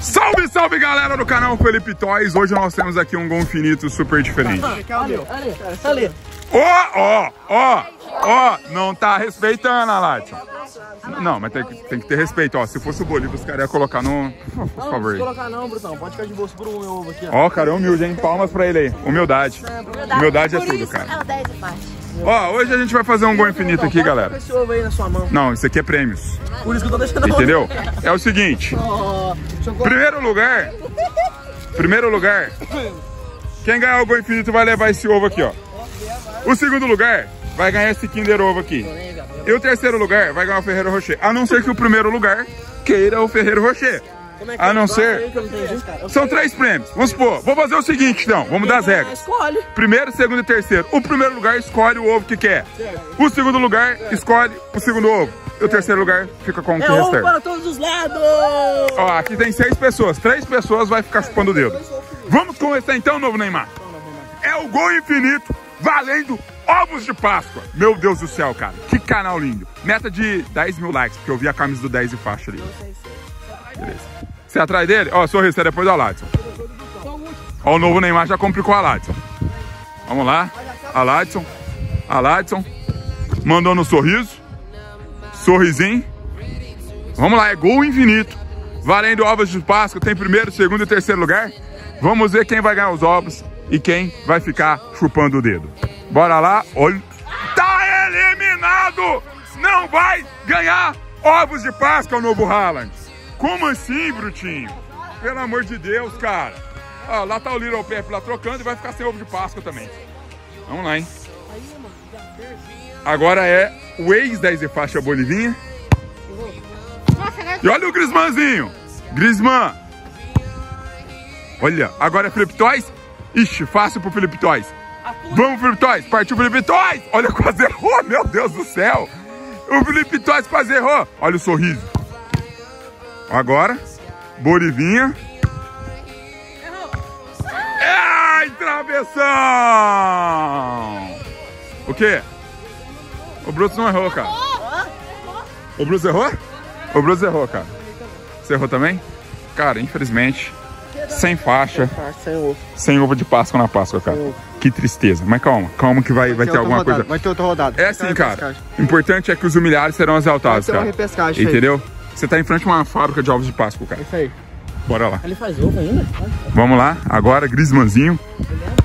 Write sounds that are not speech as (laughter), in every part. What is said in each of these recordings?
Salve, salve galera do canal Felipe Toys. Hoje nós temos aqui um gol infinito super diferente. Ó, ó, ó, ó, não tá respeitando a Light. Não, mas tem, que- tem que ter respeito, ó. Se fosse o Bolívar, os caras iam colocar no. Por Não, favor. não precisa colocar não, Brutão. Pode ficar de bolso pro meu ovo aqui, ó. Ó, cara, é humilde, hein? Palmas pra ele aí. Humildade. Humildade é Por tudo, cara. É o 10 de parte. Ó, hoje a gente vai fazer um gol infinito aqui, galera. esse ovo aí na sua mão. Não, isso aqui é prêmios. Por isso que eu tô deixando Entendeu? É o seguinte. Primeiro lugar. Primeiro lugar. Quem ganhar o gol infinito vai levar esse ovo aqui, ó. O segundo lugar vai ganhar esse Kinder Ovo aqui. E o terceiro lugar vai ganhar o Ferreiro Rocher. A não ser que o primeiro lugar queira o Ferreiro Rocher. É que A é? não ser- que não cara. São três prêmios. Vamos supor. Vou fazer o seguinte, então. Vamos dar as regras. Escolhe. Primeiro, segundo e terceiro. O primeiro lugar escolhe o ovo que quer. O segundo lugar escolhe o segundo ovo. E o terceiro lugar fica com o que É ovo resta. para todos os lados. Ó, aqui tem seis pessoas. Três pessoas vai ficar chupando o dedo. Vamos começar então, novo Neymar. É o gol infinito valendo ovos de Páscoa. Meu Deus do céu, cara. Que canal lindo. Meta de 10 mil likes, porque eu vi a camisa do 10 e faixa ali. Beleza. Você é atrás dele? Ó, sorriso, você é depois do Aladson. Ó, o novo Neymar já complicou o Aladson. Vamos lá. Aladson. Aladson. Mandou no sorriso. Sorrisinho. Vamos lá, é gol infinito. Valendo ovos de Páscoa, tem primeiro, segundo e terceiro lugar. Vamos ver quem vai ganhar os ovos e quem vai ficar chupando o dedo. Bora lá, olha. Tá eliminado! Não vai ganhar ovos de Páscoa o novo Haaland. Como assim, Brutinho? Pelo amor de Deus, cara. Ó, lá tá o Little Pepe lá trocando e vai ficar sem ovo de Páscoa também. Vamos lá, hein? Agora é o ex-10 de faixa Bolivinha. E olha o Grismanzinho. Grisman. Olha, agora é Felipe Toys. Ixi, fácil pro Felipe Toys. Vamos, Felipe Toys. Partiu Felipe Toys. Olha, quase errou. Meu Deus do céu. O Felipe Toys quase errou. Olha o sorriso. Agora, Bolivinha. Ai, travessão. O quê? O Bruce não errou, cara. O Bruce errou? O Bruce errou, cara. Você errou também? Cara, infelizmente, sem faixa, sem ovo. sem ovo de Páscoa na Páscoa, cara. Que tristeza. Mas calma, calma que vai, vai ter alguma coisa. Vai ter outra rodada. É assim, cara. O importante é que os humilhados serão exaltados, Vai ter cara. Entendeu? Você tá em frente a uma fábrica de ovos de Páscoa, cara. Isso aí. Bora lá. Ele faz ovo ainda? Vamos lá, agora Grismanzinho.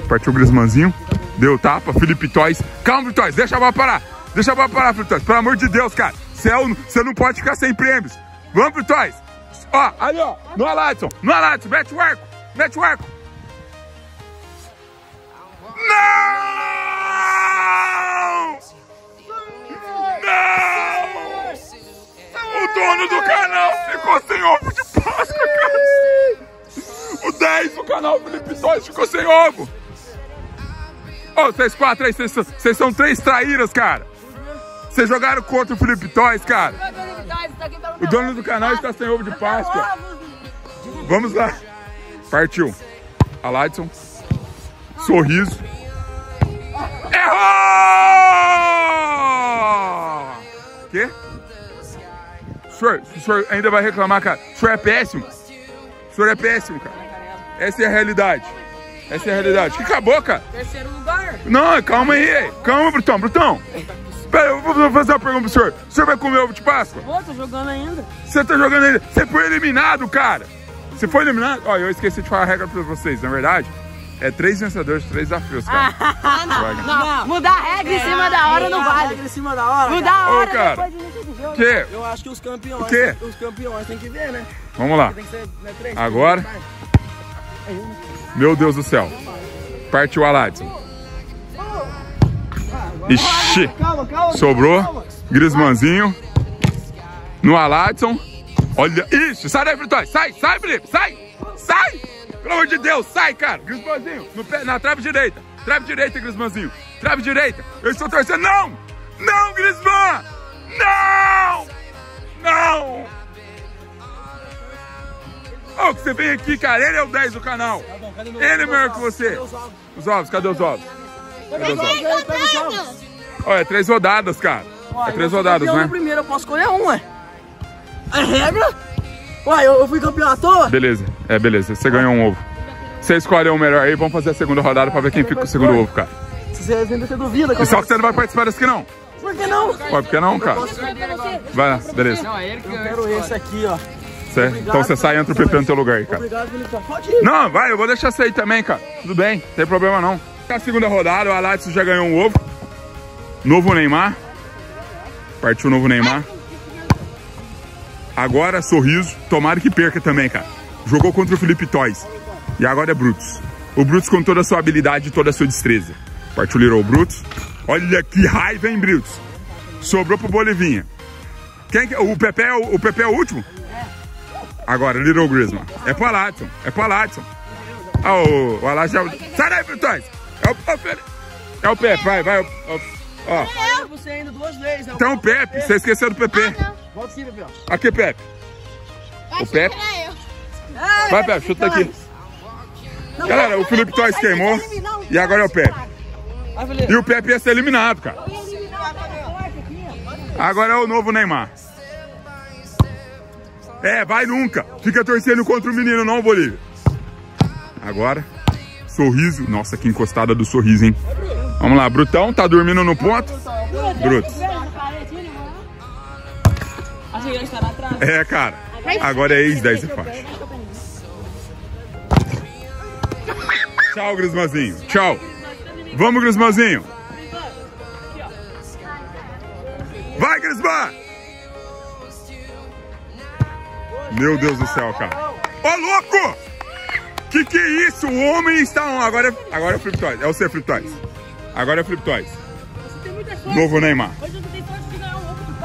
Partiu o Grismanzinho. Deu tapa, Felipe Toys. Calma, Toys, deixa a bola parar. Deixa a bola parar, Felipe Toys. Pelo amor de Deus, cara. Você, é não pode ficar sem prêmios. Vamos, Felipe Toys. Ó, ali, ó. No Aladson. No Aladson. Mete o arco. Mete o arco. Não! Dono do canal ficou sem ovo de Páscoa, cara. O 10 do canal Felipe Toys ficou sem ovo. Ô, vocês quatro aí, vocês são três traíras, cara. Vocês jogaram contra o Felipe Toys, cara. O dono do canal está sem ovo de Páscoa. Vamos lá. Partiu. Aladson. Sorriso. Errou! Quê? O senhor, o senhor ainda vai reclamar, cara. O senhor é péssimo. O senhor é péssimo, cara. Essa é a realidade. Essa é a realidade. Que acabou, cara. Terceiro lugar. Não, calma aí. Calma, Brutão, Brutão. Pera, eu vou fazer uma pergunta pro senhor. O senhor vai comer ovo de Páscoa? Pô, tô jogando ainda. Você tá jogando ainda. Você foi eliminado, cara. Você foi eliminado? Ó, eu esqueci de falar a regra pra vocês. Na verdade, é três vencedores, três desafios, cara. (laughs) Vai, né? Não, mudar a regra em cima da hora não vale. Em cima da hora. Mudar a Ô, hora cara. depois de jogo. Que? Eu acho que os campeões. O quê? Os campeões tem que ver, né? Vamos lá. Ser né, três. Agora. Meu Deus do céu. Partiu Aladson. Ixi. Calma, calma. Sobrou. calma. Grismanzinho. No Aladson. Olha. Ixi, sai daí, Felipe. Sai, sai, Felipe. Sai. Sai. Pelo amor de Deus, sai, cara. Grismanzinho. No pé, na trave direita. Trave direita, Grismanzinho. Trave direita. Eu estou torcendo. Não. Não, Grisman. Não. Não. Ô, que você vem aqui, cara. Ele é o 10 do canal. Tá bom, cadê meu- Ele é melhor que você. Cadê os ovos? Os ovos, cadê os ovos? Cadê os ovos? Os. Olha, é três rodadas, cara. Ó, É três rodadas, né? primeiro, eu posso escolher um, ué. É regra? Uai, eu, eu fui campeão à toa? Beleza, é beleza. Você ganhou um ovo. Você escolheu o melhor aí, vamos fazer a segunda rodada pra ver quem fica com o segundo ovo, cara. Se você ainda duvida. E só que você não vai participar desse aqui não. Por que não? Pode, por que não, cara? Vai lá, beleza. Eu quero esse aqui, ó. Cê- então você sai e entra o PP no teu lugar aí, cara. Obrigado, Felipe. Pode ir. Não, vai, eu vou deixar você aí também, cara. Tudo bem, não tem problema não. A segunda rodada, o Alatson já ganhou um ovo. Novo Neymar. Partiu o novo Neymar. Agora, sorriso. Tomara que perca também, cara. Jogou contra o Felipe Toys. E agora é Brutus. O Brutus com toda a sua habilidade e toda a sua destreza. Partiu o Little Brutus. Olha que raiva, hein, Brutus. Sobrou pro Bolivinha. Quem que... O Pepe é o, o Pepe é o último? Agora, Little Griezmann. É pro Alatson. É pro Alatson. Ah, o, o Alatson já... Sai daí, Brutus. É o, o. É o Pepe, vai, vai. Ó, você ainda duas vezes. Então o Pepe, você esqueceu do Pepe. Volta aqui, Pepe. Aqui, Pepe. O Pepe. Vai, Pepe, chuta aqui. Galera, o Felipe Toys queimou. E agora é o Pepe. E o Pepe ia ser eliminado, cara. Agora é o novo Neymar. É, vai nunca. Fica torcendo contra o menino, não, Bolívia. Agora, sorriso. Nossa, que encostada do sorriso, hein? Vamos lá, Brutão, tá dormindo no ponto? Bruto. É, cara. Agora é ex-10 e faixa. Tchau, Grismazinho. Tchau. Vamos, Grismazinho. Vai, Grisman! Meu Deus do céu, cara. Ô, louco! Que que é isso? O homem está. Agora é, agora é Flip Toys. É o C Flip Toys. Agora é Flip Toys. Novo Neymar.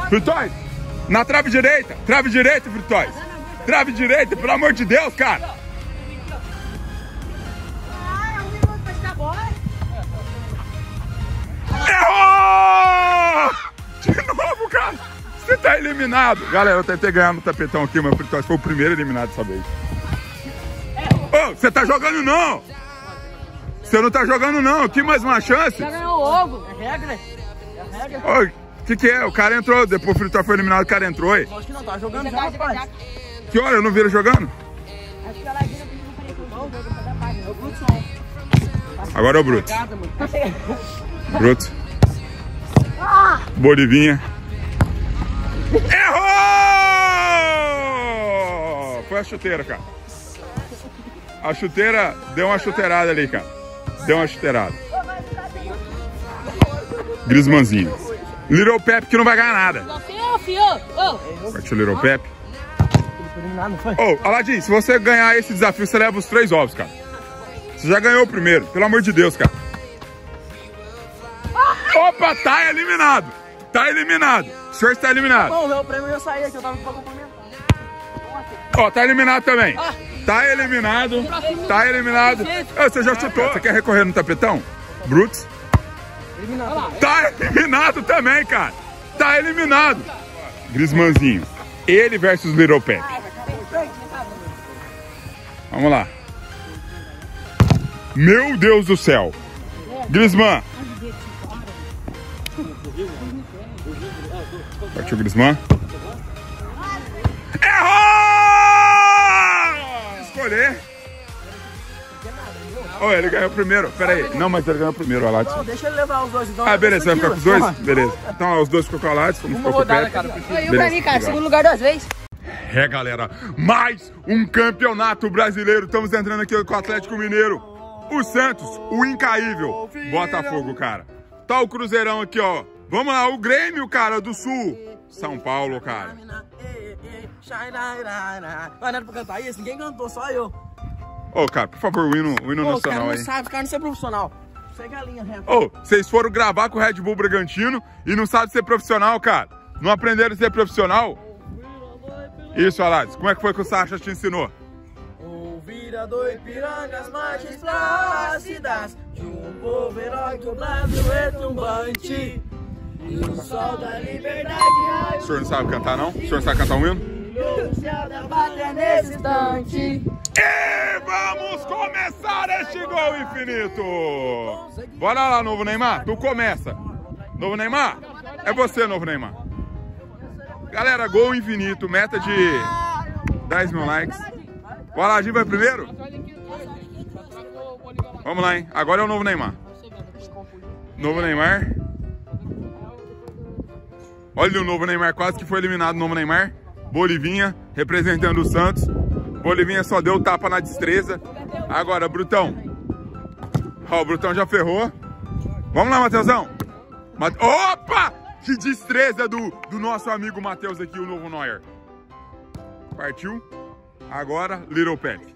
Flip Toys. Na trave direita. Trave direita, Flip Toys. Trave direita, pelo amor de Deus, cara. Errou! De novo, cara. Você tá eliminado. Galera, eu tentei ganhar no tapetão aqui, mas o Toys foi o primeiro eliminado dessa vez. Ô, você tá jogando não? Você não tá jogando não. Aqui mais uma chance. ganhou o ovo. É regra? É regra? Ô, o que que é? O cara entrou, depois o Flip Toys foi eliminado, o cara entrou aí. Acho que não, tá jogando já, rapaz. Que hora? Eu não vi ele jogando? Agora é o Bruto. Cada, mano. Bruto. Bolivinha. Errou! Foi a chuteira, cara. A chuteira deu uma chuteirada ali, cara. Deu uma chuteirada. Grismanzinho. Little Pep que não vai ganhar nada. Partiu Little Pep. Foi eliminado, não foi? Ô, Aladim, se você ganhar esse desafio, você leva os três ovos, cara. Você já ganhou o primeiro, pelo amor de Deus, cara. Opa, tá eliminado. Tá eliminado. O senhor está eliminado. Bom, meu prêmio ia sair aqui, eu tava pra complementar. Ó, tá eliminado também. Tá eliminado. Tá eliminado. Ô, Você já chutou. Você quer recorrer no tapetão? Eliminado. Tá eliminado também, cara. Tá eliminado. Grismanzinho. Ele versus Little Pep. Vamos lá. Meu Deus do céu. Grisman. Partiu Grisman. Errou! Escolher. Ô, ele ganhou primeiro. Pera aí. Não, mas ele ganhou primeiro, Alatis. Não, deixa ele levar os dois então. Ah, beleza, vai ficar com os dois? Beleza. Então, ó, os dois ficou com a Lattes, vamos ficar com o e o Beleza, pra mim, cara, segundo lugar duas vezes. É, galera, mais um campeonato brasileiro. Estamos entrando aqui com o Atlético Mineiro. O Santos, o incaível Botafogo, cara. Tá o Cruzeirão aqui, ó. Vamos lá, o Grêmio, cara, do Sul. São Paulo, cara. Mas não era pra cantar isso? Ninguém cantou, só eu. Ô, cara, por favor, o hino, o hino caras nacional não aí. sabem, os caras não são profissional. Segue a linha reta. Ô, vocês foram gravar com o Red Bull Bragantino e não sabem ser profissional, cara. Não aprenderam a ser profissional? Isso, Alades. Como é que foi que o Sacha te ensinou? Ouvir do Ipiranga as margens plácidas De um povo heróico blado retumbante E o sol da liberdade O senhor não sabe cantar, não? O senhor não sabe cantar um hino? o céu da bater nesse instante E vamos começar este gol infinito! Bora lá, novo Neymar, tu começa. Novo Neymar, é você, novo Neymar. Galera, gol infinito, meta de 10 mil likes. O Aladim vai primeiro? Vamos lá, hein? Agora é o novo Neymar. Novo Neymar. Olha o novo Neymar, quase que foi eliminado o novo Neymar. Bolivinha, representando o Santos. Bolivinha só deu tapa na destreza. Agora, Brutão. Ó, o Brutão já ferrou. Vamos lá, Matheusão. Mate... Opa! Que destreza do, do nosso amigo Matheus aqui, o novo Neuer. Partiu. Agora, Little Pep.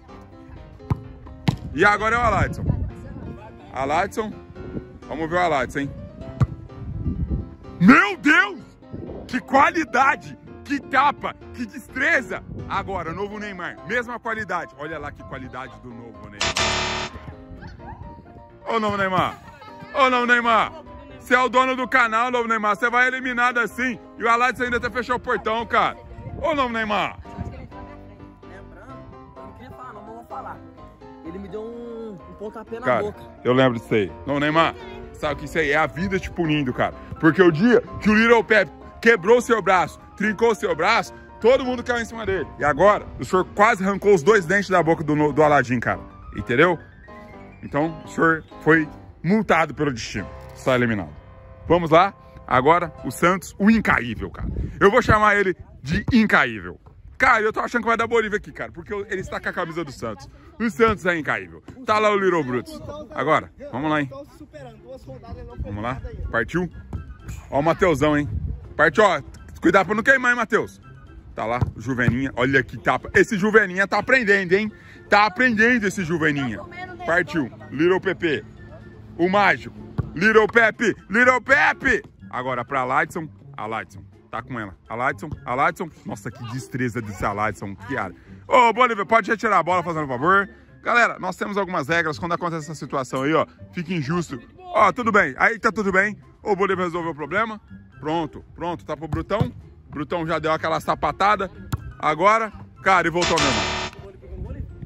E agora é o Aladson. Aladson. Vamos ver o Aladson, hein? Meu Deus! Que qualidade! Que tapa! Que destreza! Agora, novo Neymar. Mesma qualidade. Olha lá que qualidade do novo Neymar. Ô, novo Neymar. Ô, novo Neymar. Você é o dono do canal, novo Neymar. Você vai eliminado assim. E o Aladson ainda até fechou o portão, cara. Ô, novo Neymar. Ele me deu um, um pontapé na Cara, boca. eu lembro disso aí. Não, Neymar, sabe que isso aí é a vida te punindo, cara. Porque o dia que o Little Pep quebrou seu braço, trincou seu braço, todo mundo caiu em cima dele. E agora, o senhor quase arrancou os dois dentes da boca do, do Aladim, cara. Entendeu? Então, o senhor foi multado pelo destino. Está eliminado. Vamos lá. Agora, o Santos, o incaível, cara. Eu vou chamar ele de incaível. Cara, eu tô achando que vai dar Bolívia aqui, cara, porque ele está com a camisa do Santos. O Santos é incaível. Tá lá o Little Brutus. Agora, vamos lá, hein? Vamos lá. Partiu? Ó o Mateusão, hein? Partiu, ó. Cuidado pra não queimar, hein, Matheus? Tá lá, Juveninha. Olha que tapa. Esse Juveninha tá aprendendo, hein? Tá aprendendo esse Juveninha. Partiu. Little Pepe. O mágico. Little Pepe. Little Pepe. Agora pra Lightson. A Lightson. Tá com ela. A Lightson. A Lightson. Nossa, que destreza desse Lightson. Que cara. Ô, Bolívia, pode retirar a bola, fazendo favor. Galera, nós temos algumas regras quando acontece essa situação aí, ó. Fica injusto. Ó, tudo bem. Aí tá tudo bem. O Bolívia resolveu o problema. Pronto, pronto. Tá pro Brutão. Brutão já deu aquela sapatada. Agora, cara, e voltou, meu irmão.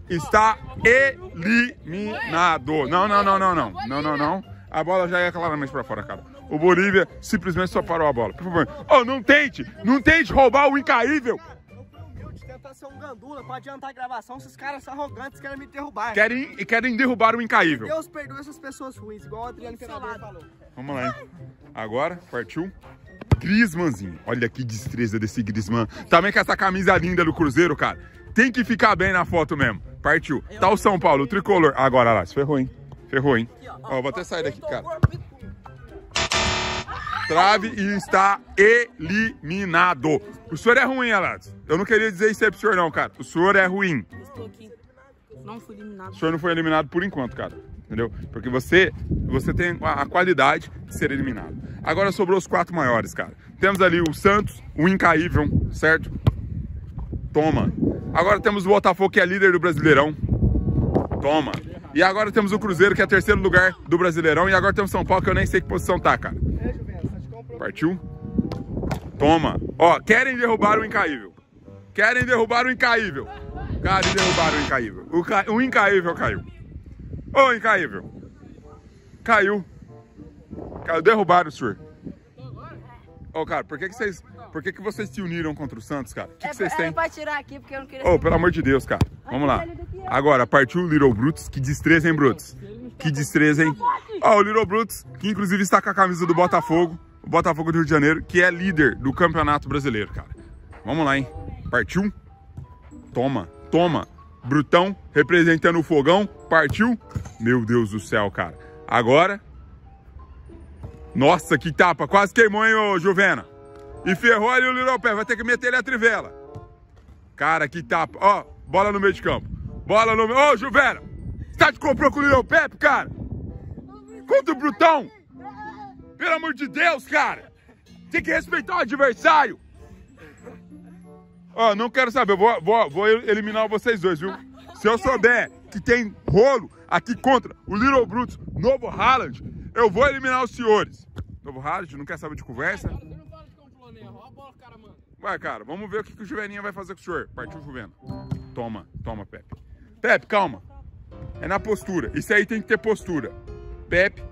Está eliminado. Não, não, não, não, não. Não, não, não. A bola já ia claramente pra fora, cara. O Bolívia simplesmente só parou a bola. Por favor. Oh, não tente! Não tente roubar o incaível! Tentar ser um gandula pra adiantar a gravação. Esses caras são arrogantes, querem me derrubar. Querem, querem derrubar o incaível. Deus perdoe essas pessoas ruins, igual o Adriano Imperador falou. Vamos lá, hein? Agora, partiu. Griezmannzinho. Olha que destreza desse Griezmann. Também com essa camisa linda do Cruzeiro, cara. Tem que ficar bem na foto mesmo. Partiu. Tá o São Paulo, o tricolor. Agora lá, se ferrou, hein? Ferrou, hein? Ó, vou até sair daqui, cara. Trave e está eliminado. O senhor é ruim, Alados. Eu não queria dizer isso aí pro senhor, não, cara. O senhor é ruim. Estou aqui. Não fui eliminado. O senhor não foi eliminado por enquanto, cara. Entendeu? Porque você, você tem a a qualidade de ser eliminado. Agora sobrou os quatro maiores, cara. Temos ali o Santos, o Incaível, certo? Toma. Agora temos o Botafogo, que é líder do Brasileirão. Toma. E agora temos o Cruzeiro, que é terceiro lugar do Brasileirão. E agora temos São Paulo, que eu nem sei que posição tá, cara. Partiu? Toma. Ó, querem derrubar o Incaível. Querem derrubar o Incaível. Querem derrubar o Incaível. O, ca... o Incaível caiu. Ô, Incaível. Caiu. Caiu. Derrubaram o senhor. Ô, cara, por que, que vocês... Por que, que vocês se uniram contra o Santos, cara? O que, que vocês têm? É pra tirar aqui, porque eu não queria... Ô, pelo amor de Deus, cara. Vamos lá. Agora, partiu o Little Brutus. Que destreza, hein, Brutus? Que destreza, hein? Ó, o Little Brutus, que inclusive está com a camisa do Botafogo. O Botafogo do Rio de Janeiro, que é líder do Campeonato Brasileiro, cara. Vamos lá, hein? Partiu? Toma, toma. Brutão, representando o fogão. Partiu? Meu Deus do céu, cara. Agora... Nossa, que tapa. Quase queimou, hein, ô Juvena? E ferrou ali o Little Pé. Vai ter que meter ele a trivela. Cara, que tapa. Ó, bola no meio de campo. Bola no meio. Ô, Juvena! Você tá de comprou com o Little Pepe, cara? Contra o Brutão! Pelo amor de Deus, cara! Tem que respeitar o adversário! Ó, não quero saber. Eu vou, vou, vou eliminar vocês dois, viu? Se eu souber que tem rolo aqui contra o Little Brutus, novo Haaland, eu vou eliminar os senhores. Novo Haaland, não quer saber de conversa? Vai, cara, vamos ver o que, que o Juveninha vai fazer com o senhor. Partiu, Juvena. Toma, toma, Pepe. Pepe, calma. É na postura. Isso aí tem que ter postura. Pepe.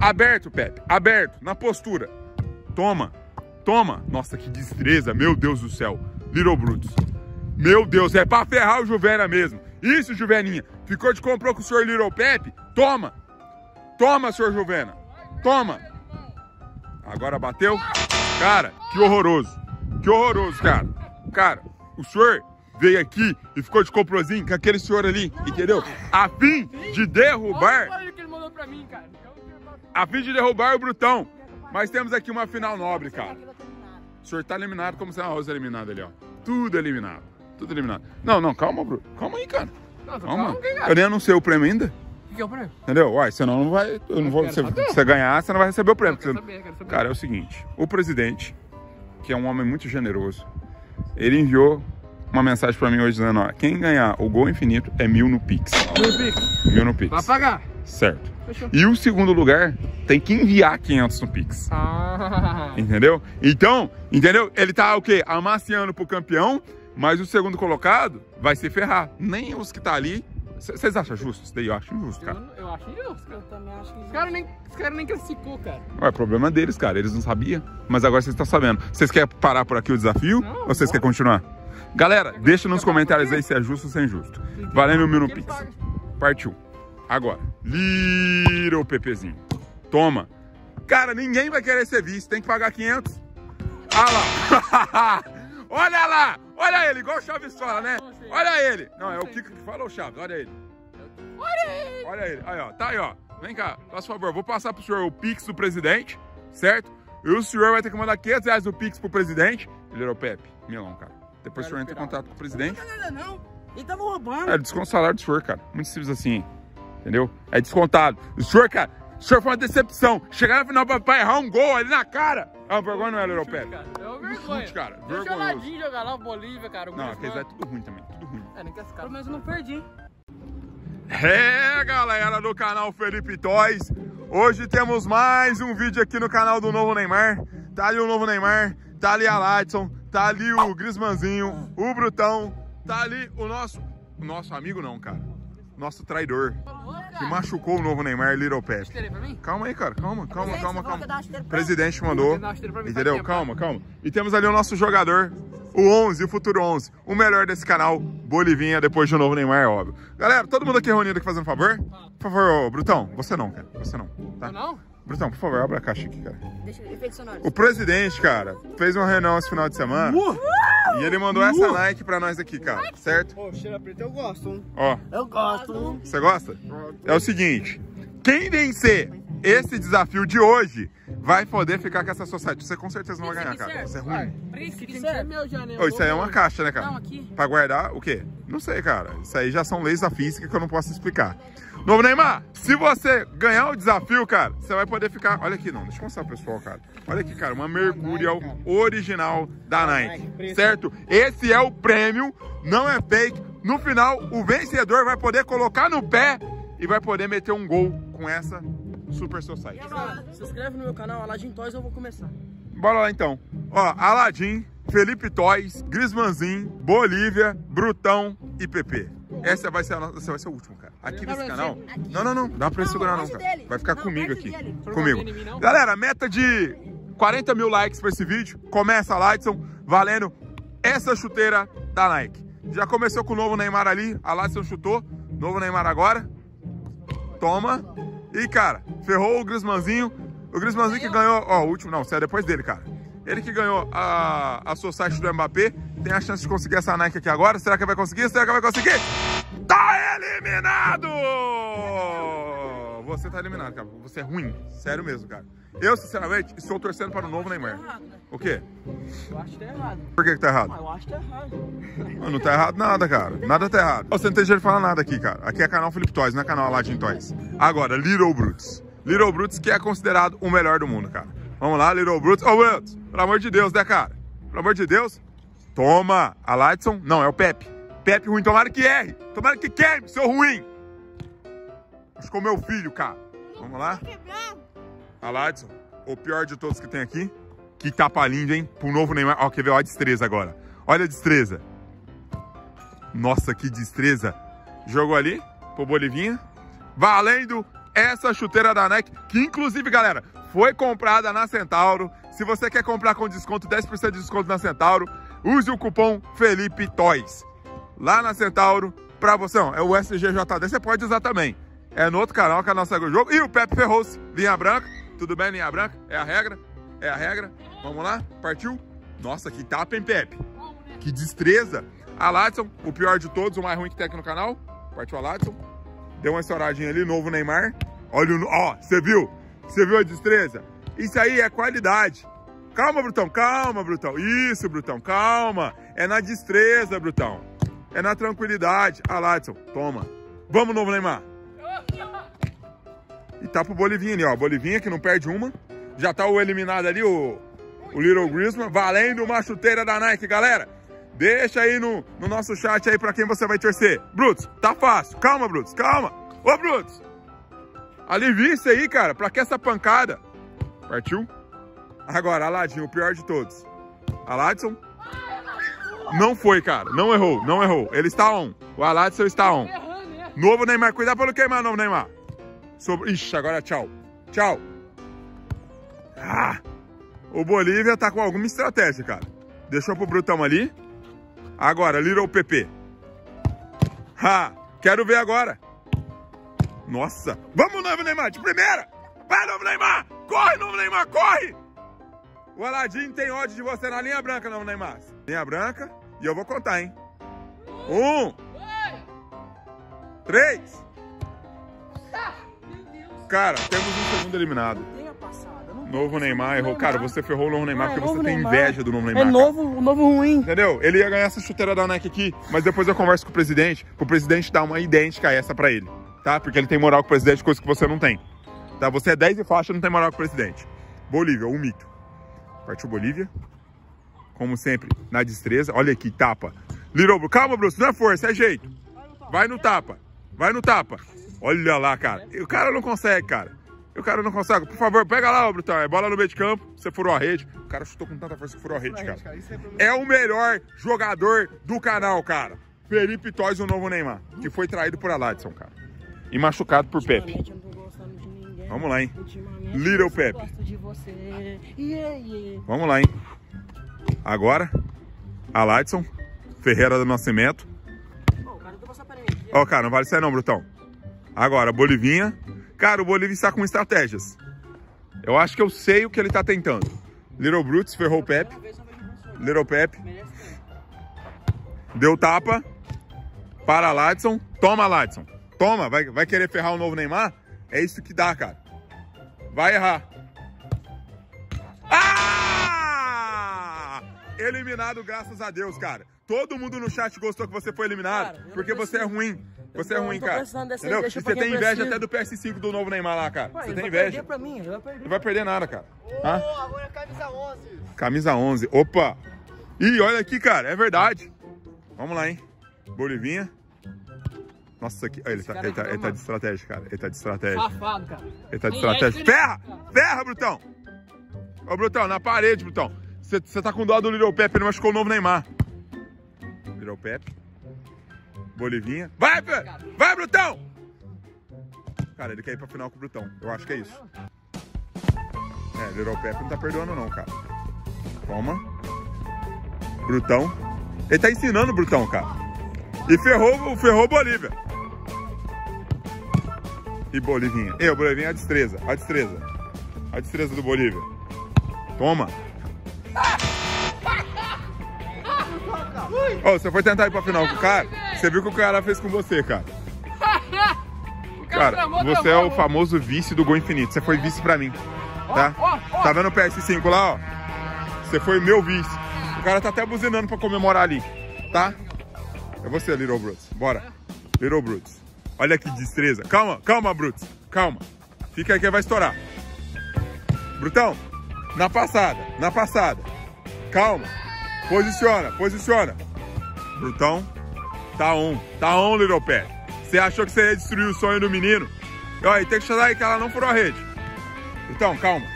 Aberto, Pepe. Aberto. Na postura. Toma. Toma. Nossa, que destreza. Meu Deus do céu. Little Brutus. Meu Deus, é pra ferrar o Juvena mesmo. Isso, Juveninha. Ficou de comprou com o senhor Little Pepe? Toma. Toma, senhor Juvena. Toma. Agora bateu. Cara, que horroroso. Que horroroso, cara. Cara, o senhor veio aqui e ficou de comprozinho com aquele senhor ali, entendeu? A fim de derrubar... Olha o que ele mandou pra mim, cara. A fim de derrubar o Brutão. Mas temos aqui uma final nobre, cara. O senhor tá eliminado como se a Rosa eliminada ali, ó. Tudo eliminado. Tudo eliminado. Não, não, calma, Bruno. Calma aí, cara. Não, Calma. cara? Eu nem anunciei o prêmio ainda. O que é o prêmio? Entendeu? Uai, senão não vai. Eu não vou. Se você ganhar, você não vai receber o prêmio. Quero saber, quero saber. Cara, é o seguinte: o presidente, que é um homem muito generoso, ele enviou uma mensagem pra mim hoje dizendo: ó, quem ganhar o gol infinito é mil no Pix. Meu Pix. Mil no Pix. Vai pagar. Certo. Fechou. E o segundo lugar tem que enviar 500 no Pix. Ah. (laughs) Entendeu? Então, entendeu? Ele tá o quê? Amaciando pro campeão, mas o segundo colocado vai se ferrar. Nem os que tá ali. Vocês acham justo isso daí? Eu acho injusto, cara. Eu, eu acho injusto, cara. Eu também acho que. Os caras nem, os cara nem classificou, cara. Ué, problema deles, cara. Eles não sabiam. Mas agora vocês estão sabendo. Vocês querem parar por aqui o desafio? Não, ou vocês querem continuar? Galera, deixa nos comentários aí se é justo ou se é injusto. Valendo mil no Pix. Partiu. Agora. Little Pepezinho. Toma. Cara, ninguém vai querer ser. Tem que pagar 500. Ah lá. (laughs) Olha lá. Olha ele. Igual o Chaves fala, né? Olha ele. Não, é o Kiko que fala o Chaves? Olha ele. Olha ele. Aí, ó. Tá aí, ó. Vem cá. Faz favor. Vou passar pro senhor o Pix do presidente, certo? E o senhor vai ter que mandar 500 reais do Pix pro presidente. Little Pepe. Milão, cara. Depois o senhor entra em contato com o presidente. Não, não, não. Ele tava roubando. É, desconto o salário do senhor, cara. Muito simples assim. Entendeu? É descontado. O senhor, cara, o senhor foi uma decepção. Chegar no final pra, pra errar um gol ali na cara. É uma vergonha, não é? Cara, É uma vergonha. chute, cara. Deixa o. Ladinho jogar lá, o Bolívia, cara. O Não, aqueles lá é tudo ruim também. Tudo ruim. É, nem que esse cara. Pelo menos eu não perdi. É, galera do canal Felipe Toys. Hoje temos mais um vídeo aqui no canal do Novo Neymar. Tá ali o Novo Neymar, tá ali a Ladson, tá ali o Grismanzinho, o Brutão, tá ali o nosso... O nosso amigo não, cara. Nosso traidor, que machucou o Novo Neymar, Little Pepe. Calma aí, cara. Calma, calma, calma, calma. O presidente mandou. Entendeu? Calma, calma. E temos ali o nosso jogador, o 11, o futuro 11. O melhor desse canal, Bolivinha, depois de novo Neymar, é óbvio. Galera, todo mundo aqui reunido aqui fazendo favor? Por favor, ô, Brutão, você não, cara. Você não, tá? Eu não? Brutão, por favor, abre a caixa aqui, cara. Deixa eu infeccionar. O presidente, cara, fez uma reunião esse final de semana. E ele mandou essa Nike pra nós aqui, cara, certo? Pô, cheira preto eu gosto, hein? Ó, Eu gosto. Você gosta? É o seguinte, quem vencer esse desafio de hoje vai poder ficar com essa society. Você com certeza não vai ganhar, cara. Você é ruim. Que tem que ser meu já, né? Isso aí é uma caixa, né, cara? Não, aqui. Pra guardar o quê? Não sei, cara. Isso aí já são leis da física que eu não posso explicar. Novo Neymar, se você ganhar o desafio, cara, você vai poder ficar. Olha aqui, não, deixa eu mostrar pro pessoal, cara. Olha aqui, cara, uma Mercurial original da Nike. Certo? Esse é o prêmio, não é fake. No final, o vencedor vai poder colocar no pé e vai poder meter um gol com essa Super Society. Se inscreve no meu canal, Aladdin Toys, eu vou começar. Bora lá então. Ó, Aladim, Felipe Toys, Grismanzinho, Bolívia, Brutão e PP. Essa vai ser a nossa, vai ser o último, cara. Aqui Dá nesse canal. Aqui. Não, não, não. Dá pra Não, segurar não, cara. dele. Vai ficar Não, comigo aqui. dele. Comigo. Galera, meta de 40 mil likes pra esse vídeo. Começa a Lightson valendo essa chuteira da Nike. Já começou com o novo Neymar ali. A Lightson chutou. Novo Neymar agora. Toma. E, cara, ferrou o Grismanzinho. O Grismanzinho que ganhou, ó, o último, não, isso é depois dele, cara. Ele que ganhou a, a Society do Mbappé. Tem a chance de conseguir essa Nike aqui agora. Será que vai conseguir? Será que vai conseguir? Tá eliminado! Você tá eliminado, cara. Você é ruim. Sério mesmo, cara. Eu, sinceramente, estou torcendo para o novo Neymar. errado, né? O quê? Eu acho que tá errado. Por que, que tá errado? Ah, eu acho que tá errado. Não tá errado nada, cara. Nada tá errado. Você não tem jeito de falar nada aqui, cara. Aqui é canal Felipe Toys, não é canal Aladdin Toys. Agora, Little Brutes. Little Brutes que é considerado o melhor do mundo, cara. Vamos lá, Little Brutes. Ô, Brutes, pelo amor de Deus, né, cara? Pelo amor de Deus. Toma. A. Não, é o Pepe. Pepe ruim. Tomara que erre. Tomara que queime, seu ruim. Acho que é o meu filho, cara. Vamos lá. A. O pior de todos que tem aqui. Que tapa lindo, hein? Pro novo Neymar. Ó, quer ver? Ó a destreza agora. Olha a destreza. Nossa, que destreza. Jogou ali pro Bolivinha. Valendo essa chuteira da Nike, que inclusive, galera, foi comprada na Centauro. Se você quer comprar com desconto, 10% de desconto na Centauro, use o cupom Felipe Toys. lá na Centauro pra você. É o SGJD, você pode usar também. É no outro canal que é a nossa jogo. E o Pepe Ferroz, linha branca. Tudo bem, linha branca? É a regra? É a regra. Vamos lá? Partiu? Nossa, que tapa, hein, Pepe? Que destreza. A Ladson, o pior de todos, o mais ruim que tem aqui no canal. Partiu a Ladson. Deu uma estouradinha ali, novo Neymar. Olha o... Ó, você viu? Você viu a destreza? Isso aí é qualidade. Calma, Brutão, calma, Brutão. Isso, Brutão, calma. É na destreza, Brutão. É na tranquilidade. A Ladson, toma. Vamos, novo Neymar. E tá pro Bolivinha ali, ó. Bolivinha que não perde uma. Já tá o eliminado ali, o, o Little Griezmann. Valendo uma chuteira da Nike, galera. Deixa aí no, no nosso chat aí pra quem você vai torcer. Brutus, tá fácil. Calma, Brutus, calma. Ô, Brutus. Alivia isso aí, cara. Pra que essa pancada? Partiu? Agora, Aladinho, o pior de todos. Aladson. Não foi, cara. Não errou, não errou. Ele está on. O Aladson está on. Novo Neymar. Cuidado pelo queimar, novo Neymar. Sobre... Ixi, agora tchau. Tchau. Ah, o Bolívia tá com alguma estratégia, cara. Deixou pro Brutão ali. Agora, Little PP. Ha, quero ver agora. Nossa. Vamos, novo Neymar, de primeira. Vai, novo Neymar. Corre, novo Neymar, corre. O Aladim tem ódio de você na linha branca, novo Neymar. Linha branca. E eu vou contar, hein. Um. Três. Cara, temos um segundo eliminado. Não Novo Neymar errou. Cara, você ferrou o novo Neymar Ah, é porque você tem inveja do novo Neymar. É novo, o novo ruim. Entendeu? Ele ia ganhar essa chuteira da Nike aqui, mas depois eu converso com o presidente, pro presidente dar uma idêntica a essa pra ele, tá? Porque ele tem moral com o presidente, coisa que você não tem. Tá? Você é 10 e faixa, não tem moral com o presidente. Bolívia, um mito. Partiu Bolívia. Como sempre, na destreza. Olha aqui, tapa. Little Calma, Bruce, não é força, é jeito. Vai no tapa. Vai no tapa. Olha lá, cara. O cara não consegue, cara. O cara não consegue. Por favor, pega lá, Brutão. É bola no meio de campo. Você furou a rede. O cara chutou com tanta força que furou a rede, cara. É o melhor jogador do canal, cara. Felipe Toys, o novo Neymar. Que foi traído por Aladson, cara. E machucado por Pepe. Vamos lá, hein? Little Pepe. gosto de você. Yeah, yeah. Vamos lá, hein? Agora, Aladson. Ferreira do Nascimento. Pô, o cara não passar pra mim. Ó, cara, não vale isso aí não, Brutão. Agora, Bolivinha. Cara, o Bolívia está com estratégias. Eu acho que eu sei o que ele tá tentando. Little Brutus ferrou o Pepe. Little Pepe. Deu tapa. Para Ladson. Toma, Ladson. Toma. Vai, vai querer ferrar o novo Neymar? É isso que dá, cara. Vai errar. Ah! Eliminado, graças a Deus, cara. Todo mundo no chat gostou que você foi eliminado. Cara, porque você é ruim. Você é ruim, eu tô cara. Entendeu? E você tem inveja até do PS5 do novo Neymar lá, cara. Ué, Você tem vai inveja. perder pra mim, vai perder. Não vai perder nada, cara. Hã? agora é camisa 11. Camisa 11. Opa! Ih, olha aqui, cara. É verdade. Vamos lá, hein? Bolivinha. Nossa, aqui. Ele tá, cara ele, tá, aqui, ele tá de estratégia, cara. Ele tá de estratégia. Safado, cara. Ele tá de estratégia. Ferra! Ferra, Brutão! Ô, Brutão, na parede, Brutão. Você tá com dó do Little Pepe, ele machucou o novo Neymar. Little Pepe. Bolivinha. Vai! Vai, Brutão! Cara, ele quer ir pra final com o Brutão. Eu acho que é isso. É, Little Pepe não tá perdoando não, cara. Toma. Brutão. Ele tá ensinando o Brutão, cara. E ferrou, ferrou o Bolívia. E Bolivinha. E o Bolivinha é a destreza. A destreza. A destreza do Bolívia. Toma. Ô, você foi tentar ir pra final com o cara? Você viu o que o cara fez com você, cara? (laughs) Cara, você é o famoso vice do Gol Infinito. Você foi vice pra mim. Tá? Tá vendo o PS5 lá, ó? Você foi meu vice. O cara tá até buzinando pra comemorar ali. Tá? É você, Little Brutus. Bora. Little Brutus. Olha que destreza. Calma, calma, Brutus. Calma. Fica aí que vai estourar. Brutão, na passada, na passada. Calma. Posiciona, posiciona. Brutão, tá on. Tá on, Little Pé. Você achou que você ia destruir o sonho do menino? Olha, tem que chamar aí que ela não furou a rede. Então, calma.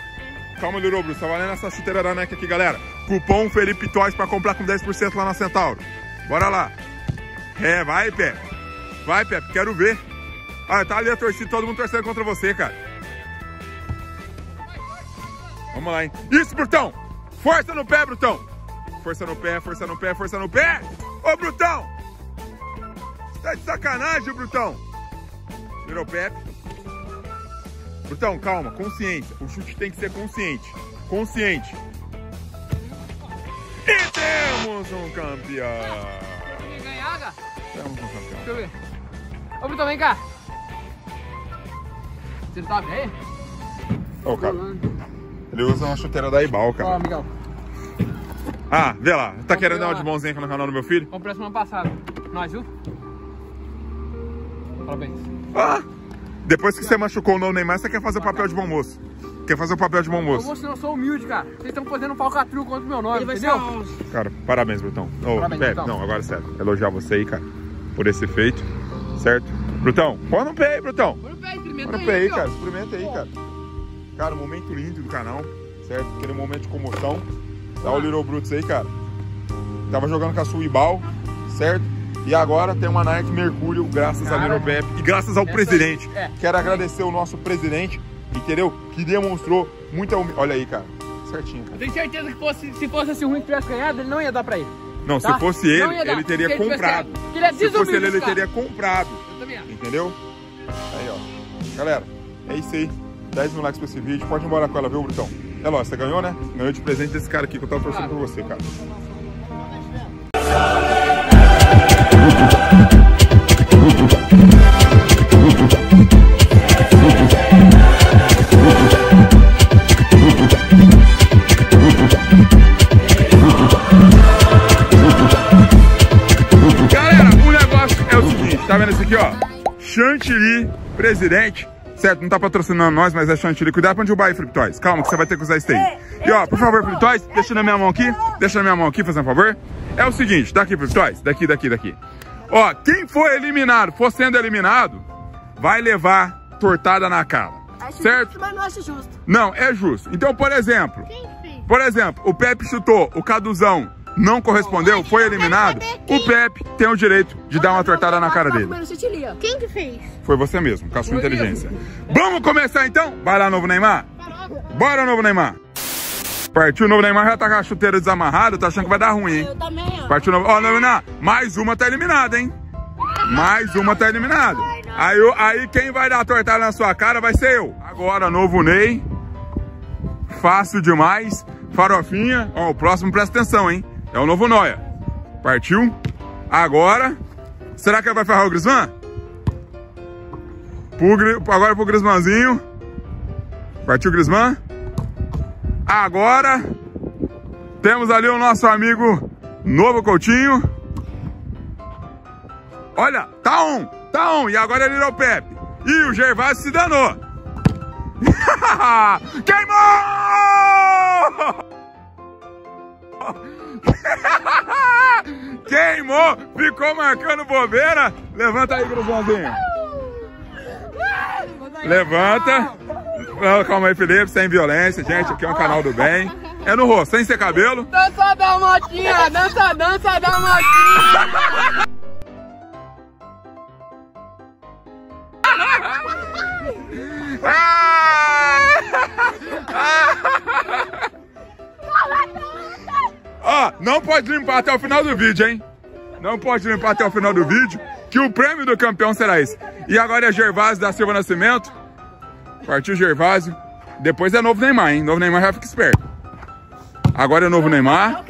Calma, Little Bruce. Tá valendo essa chuteira da Nike aqui, galera. Cupom Felipe Toys pra comprar com 10% lá na Centauro. Bora lá. É, vai, Pepe. Vai, Pepe, quero ver. Ah, tá ali a torcida, todo mundo torcendo contra você, cara. Vamos lá, hein? Isso, Brutão! Força no pé, Brutão! Força no pé, força no pé, força no pé! Ô, Brutão! Tá de sacanagem, Brutão. Virou Pepe. Brutão, calma, consciência. O chute tem que ser consciente. Consciente. E temos um campeão. Temos um campeão. Deixa eu ver. Ô, Brutão, vem cá. Você não tá bem? Ô, cara, ele usa uma chuteira da Ibal, Ó, cara. amigão. Ah, vê lá. Tá Vamos querendo dar uma de bonzinha aqui no canal do meu filho? Comprei semana passada. Nós, viu? Parabéns. Ah! Depois que você machucou o não Neymar, você quer fazer o papel de bom moço. Quer fazer o papel de bom Eu moço. vou, senão eu sou humilde, cara. Vocês estão fazendo um falcatrua contra o meu nome, Ele vai ser entendeu? a 11. Cara, parabéns, Brutão. Ô, Parabéns, Brutão. não, agora sério. Elogiar você aí, cara, por esse feito, certo? Brutão, põe no pé aí, Brutão. Põe no pé, experimenta no aí, aí, cara. Experimenta aí, cara. Cara, um momento lindo do canal, certo? Aquele momento de comoção. Dá o Little Brutus aí, cara. Tava jogando com a sua Ibal, certo? E agora tem uma Nike Mercúrio, graças a Cara, Little Pepe e graças ao presidente. é. Quero agradecer o nosso presidente, entendeu? Que demonstrou muita humildade. Olha aí, cara. Certinho, cara. Eu tenho certeza que fosse, se fosse assim ruim que tivesse ganhado, ele não ia dar pra ele. Não, Tá? se fosse Não ele, dar, ele teria ele comprado. ele é Se fosse ele, ele cara. teria comprado. Entendeu? Aí, ó. Galera, é isso aí. 10 mil likes pra esse vídeo. Pode ir embora com ela, viu, Brutão? É lógico, você ganhou, né? Ganhou de presente desse cara aqui que eu tava torcendo por você, cara. (laughs) tá vendo esse aqui, ó? Chantilly, presidente. Certo, não tá patrocinando nós, mas é chantilly. Cuidado pra onde derrubar aí, Flip Toys. Calma que você vai ter que usar isso aí. E ó, por favor, Flip Toys, deixa na minha mão aqui. Deixa na minha mão aqui, fazendo um favor. É o seguinte, daqui, Flip Toys. Daqui, daqui, daqui. Ó, quem for eliminado, for sendo eliminado, vai levar tortada na cara. Acho Certo? justo, mas não acho justo. Não, é justo. Então, por exemplo, por exemplo, o Pepe chutou, o Caduzão não correspondeu, foi eliminado. O Pepe tem o direito de dar uma tortada na cara dele. Chantilly, ó. Quem que fez? Foi você mesmo, com a sua inteligência. Vamos começar então? Vai lá, novo Neymar. Bora, novo Neymar. Partiu o novo Neymar, já tá com a chuteira desamarrada, tá achando que vai dar ruim, hein? Eu também, ó. Partiu o novo. Ó, novo Neymar, mais uma tá eliminada, hein? Mais uma tá eliminada. Aí, aí quem vai dar a tortada na sua cara vai ser eu. Agora, novo Ney. Fácil demais. Farofinha. Ó, o próximo presta atenção, hein? É o novo Noia. Partiu. Agora. Será que ele vai ferrar o Griezmann? Pro Gri- agora pro Griezmannzinho. Partiu o Griezmann. Agora. Temos ali o nosso amigo Novo Coutinho. Olha, tá on, tá on. E agora ele é o Pepe. E o Gervásio se danou. (laughs) Queimou! (laughs) Queimou! Ficou marcando bobeira. Levanta aí, Gruzãozinho. Levanta. Não, Calma aí, Felipe, sem violência, gente. Aqui é um canal do bem. É no rosto, sem ser cabelo. Dança da motinha, dança, dança da motinha. (laughs) (laughs) Ó, não pode limpar até o final do vídeo, hein? Não pode limpar até o final do vídeo, que o prêmio do campeão será esse. E agora é Gervásio da Silva Nascimento. Partiu Gervásio. Depois é novo Neymar, hein? Novo Neymar já fica esperto. Agora é novo Neymar.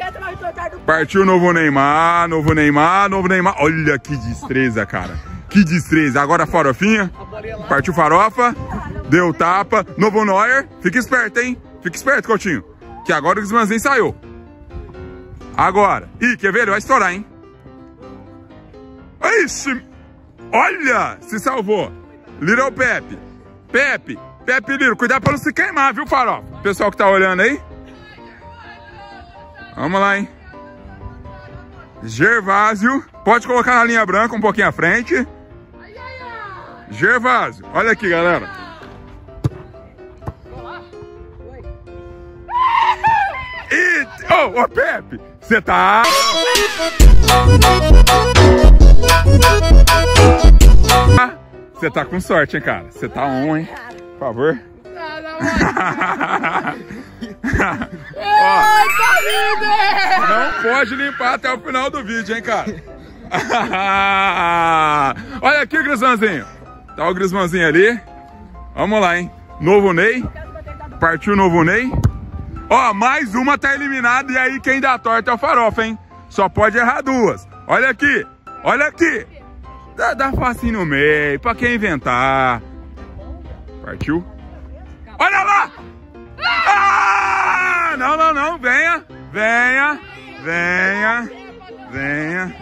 Partiu novo Neymar, novo Neymar, novo Neymar. Olha que destreza, cara. Que destreza. Agora farofinha. Partiu farofa. Deu tapa. Novo Neuer. Fica esperto, hein? Fica esperto, Coutinho. Que agora o Griezmannzinho saiu. Agora. Ih, quer ver? Ele vai estourar, hein? Ixi. Olha, se salvou. Little Pepe. Pepe. Pepe Little. Cuidado pra não se queimar, viu, farofa? Pessoal que tá olhando aí. Vamos lá, hein? Gervásio. Pode colocar na linha branca um pouquinho à frente. Gervásio. Olha aqui, galera. E... Ô, ô, Pepe. Você tá... Você tá com sorte, hein, cara? Você tá on, hein? Por favor. Não pode limpar até o final do vídeo, hein, cara? (laughs) Olha aqui, Grismãozinho. Tá o Grismãozinho ali. Vamos lá, hein? Novo Ney. Partiu novo Ney. Ó, mais uma tá eliminada e aí quem dá torta é o Farofa, hein? Só pode errar duas. Olha aqui. Olha aqui. Dá, dá facinho no meio, pra quem inventar. Partiu. Olha lá! Ah! Não, não, não. Venha. Venha. Venha. Venha.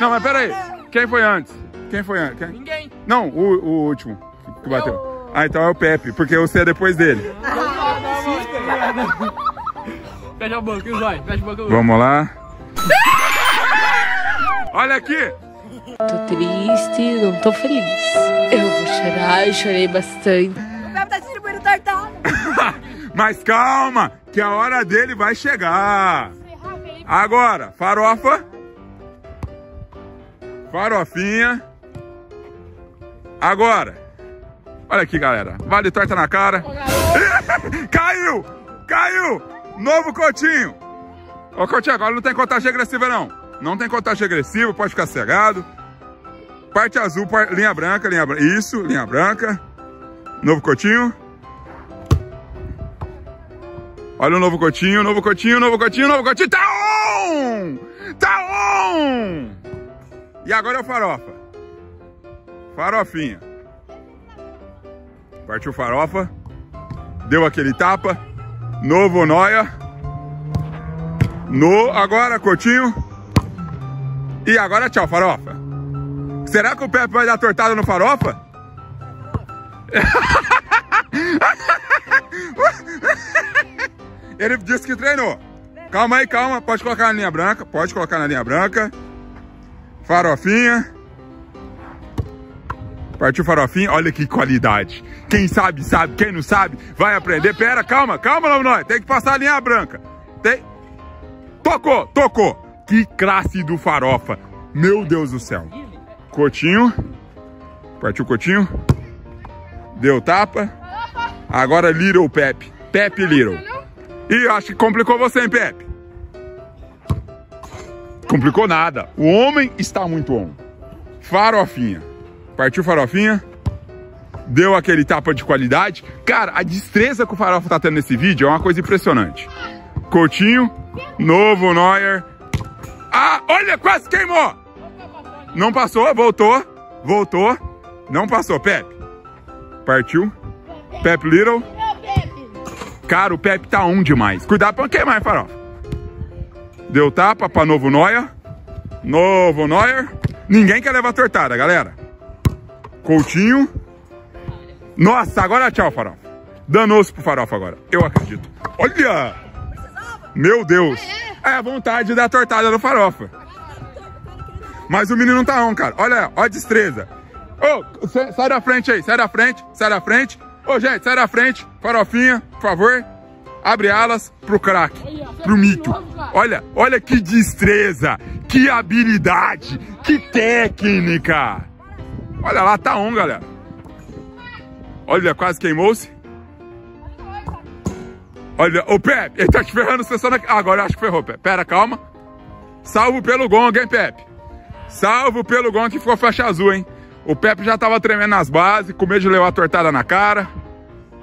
Não, mas pera aí. Quem foi antes? Quem foi antes? Quem? Ninguém. Não, o, o último que bateu. Ah, então é o Pepe, porque você é depois dele. (laughs) Fecha a boca, e vai. Fecha a boca. Vamos lá. (laughs) Olha aqui. Tô triste, não tô feliz. Eu vou chorar, eu chorei bastante. O Pepe tá distribuindo tortão. (laughs) Mas calma, que a hora dele vai chegar. Agora, farofa. Farofinha. Agora. Olha aqui, galera. Vale torta na cara. (laughs) Caiu! Caiu! Novo Coutinho. Ô, Coutinho, agora não tem contagem agressiva, não. Não tem contagem agressiva, pode ficar cegado. Parte azul, par- linha branca, linha branca. Isso, linha branca. Novo Coutinho. Olha o novo Coutinho, novo Coutinho, novo Coutinho, novo Coutinho. Tá on! Tá on! E agora é o farofa. Farofinha. Partiu farofa. Deu aquele tapa. Novo noia. No, agora Coutinho. E agora tchau, farofa. Será que o Pepe vai dar tortada no farofa? (laughs) Ele disse que treinou. Calma aí, calma. Pode colocar na linha branca. Pode colocar na linha branca. Farofinha. Partiu farofinha. Olha que qualidade. Quem sabe, sabe. Quem não sabe, vai aprender. Pera, calma, calma, nós. Tem que passar a linha branca. Tem... Tocou, tocou. Que classe do farofa. Meu Deus do céu. Cotinho. Partiu Cotinho. Deu tapa. Agora Little Pepe. Pepe Little. Ih, acho que complicou você, hein, Pepe? Complicou nada. O homem está muito on. Farofinha. Partiu farofinha. Deu aquele tapa de qualidade. Cara, a destreza que o farofa tá tendo nesse vídeo é uma coisa impressionante. Coutinho. Novo Neuer. Ah, olha, quase queimou. Não passou, voltou. Voltou. Não passou, Pepe. Partiu. Pepe Little. Cara, o Pepe tá on demais. Cuidado pra não queimar, farofa. Deu tapa pra novo Noia. Novo Neuer. Ninguém quer levar tortada, galera. Coutinho. Nossa, agora tchau, farofa. Danou-se pro farofa agora. Eu acredito. Olha! Meu Deus. É a vontade da tortada no farofa. Mas o menino não tá on, cara. Olha, olha a destreza. Ô, sai- sai da frente aí, sai da frente, sai da frente. Ô, gente, sai da frente. Farofinha, por favor. Abre alas pro craque, pro mito. Olha, olha que destreza, que habilidade, que técnica. Olha lá, tá on, galera. Olha, quase queimou-se. Olha, ô Pepe, ele tá te ferrando, você só na... ah, Agora eu acho que ferrou, Pepe. Pera, calma. Salvo pelo gong, hein, Pepe? Salvo pelo gong que ficou faixa azul, hein? O Pepe já tava tremendo nas bases, com medo de levar a tortada na cara.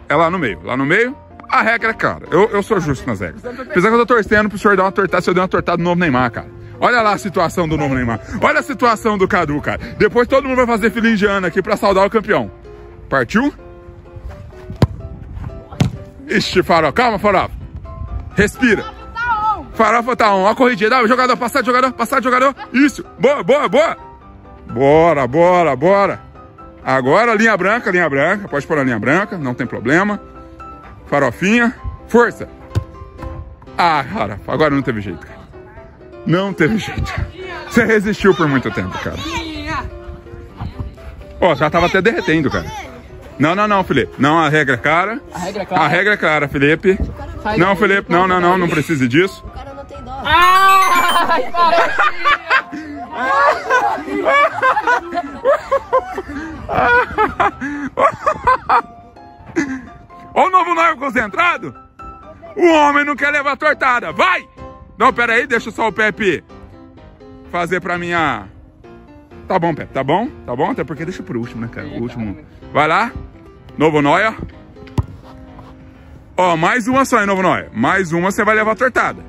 É lá no meio. Lá no meio, a regra é clara. Eu, eu sou justo nas regras. Apesar que eu tô torcendo pro senhor dar uma tortada, se eu der uma tortada no novo Neymar, cara. Olha lá a situação do novo Neymar. Olha a situação do Cadu, cara. Depois todo mundo vai fazer ano aqui pra saudar o campeão. Partiu? Ixi, farofa. Calma, farofa. Respira. Farofa tá on. Ó a corridinha. Dá, jogador, passar jogador, passar jogador. Isso. Boa, boa, boa. Bora, bora, bora. Agora, linha branca, linha branca. Pode pôr a linha branca, não tem problema. Farofinha. Força. Ah, cara, agora não teve jeito, cara. Não teve jeito. Você resistiu por muito tempo, cara. Ó, já tava até derretendo, cara. Não, não, não, Felipe. Não, a regra é clara. A regra é A clara. regra é clara, Felipe. Não, Felipe, não, não, não, não precisa disso. O cara não tem dó. Ai, para. Ó o novo noivo concentrado. O homem não quer levar tortada. Vai! Não, pera aí, deixa só o Pepe fazer pra mim a, Tá bom, Pepe, tá bom? Tá bom? Até porque deixa por último, né, cara? O último. Vai lá. Novo Noia. Ó, mais uma só, hein, Novo Noia? Mais uma você vai levar tortada.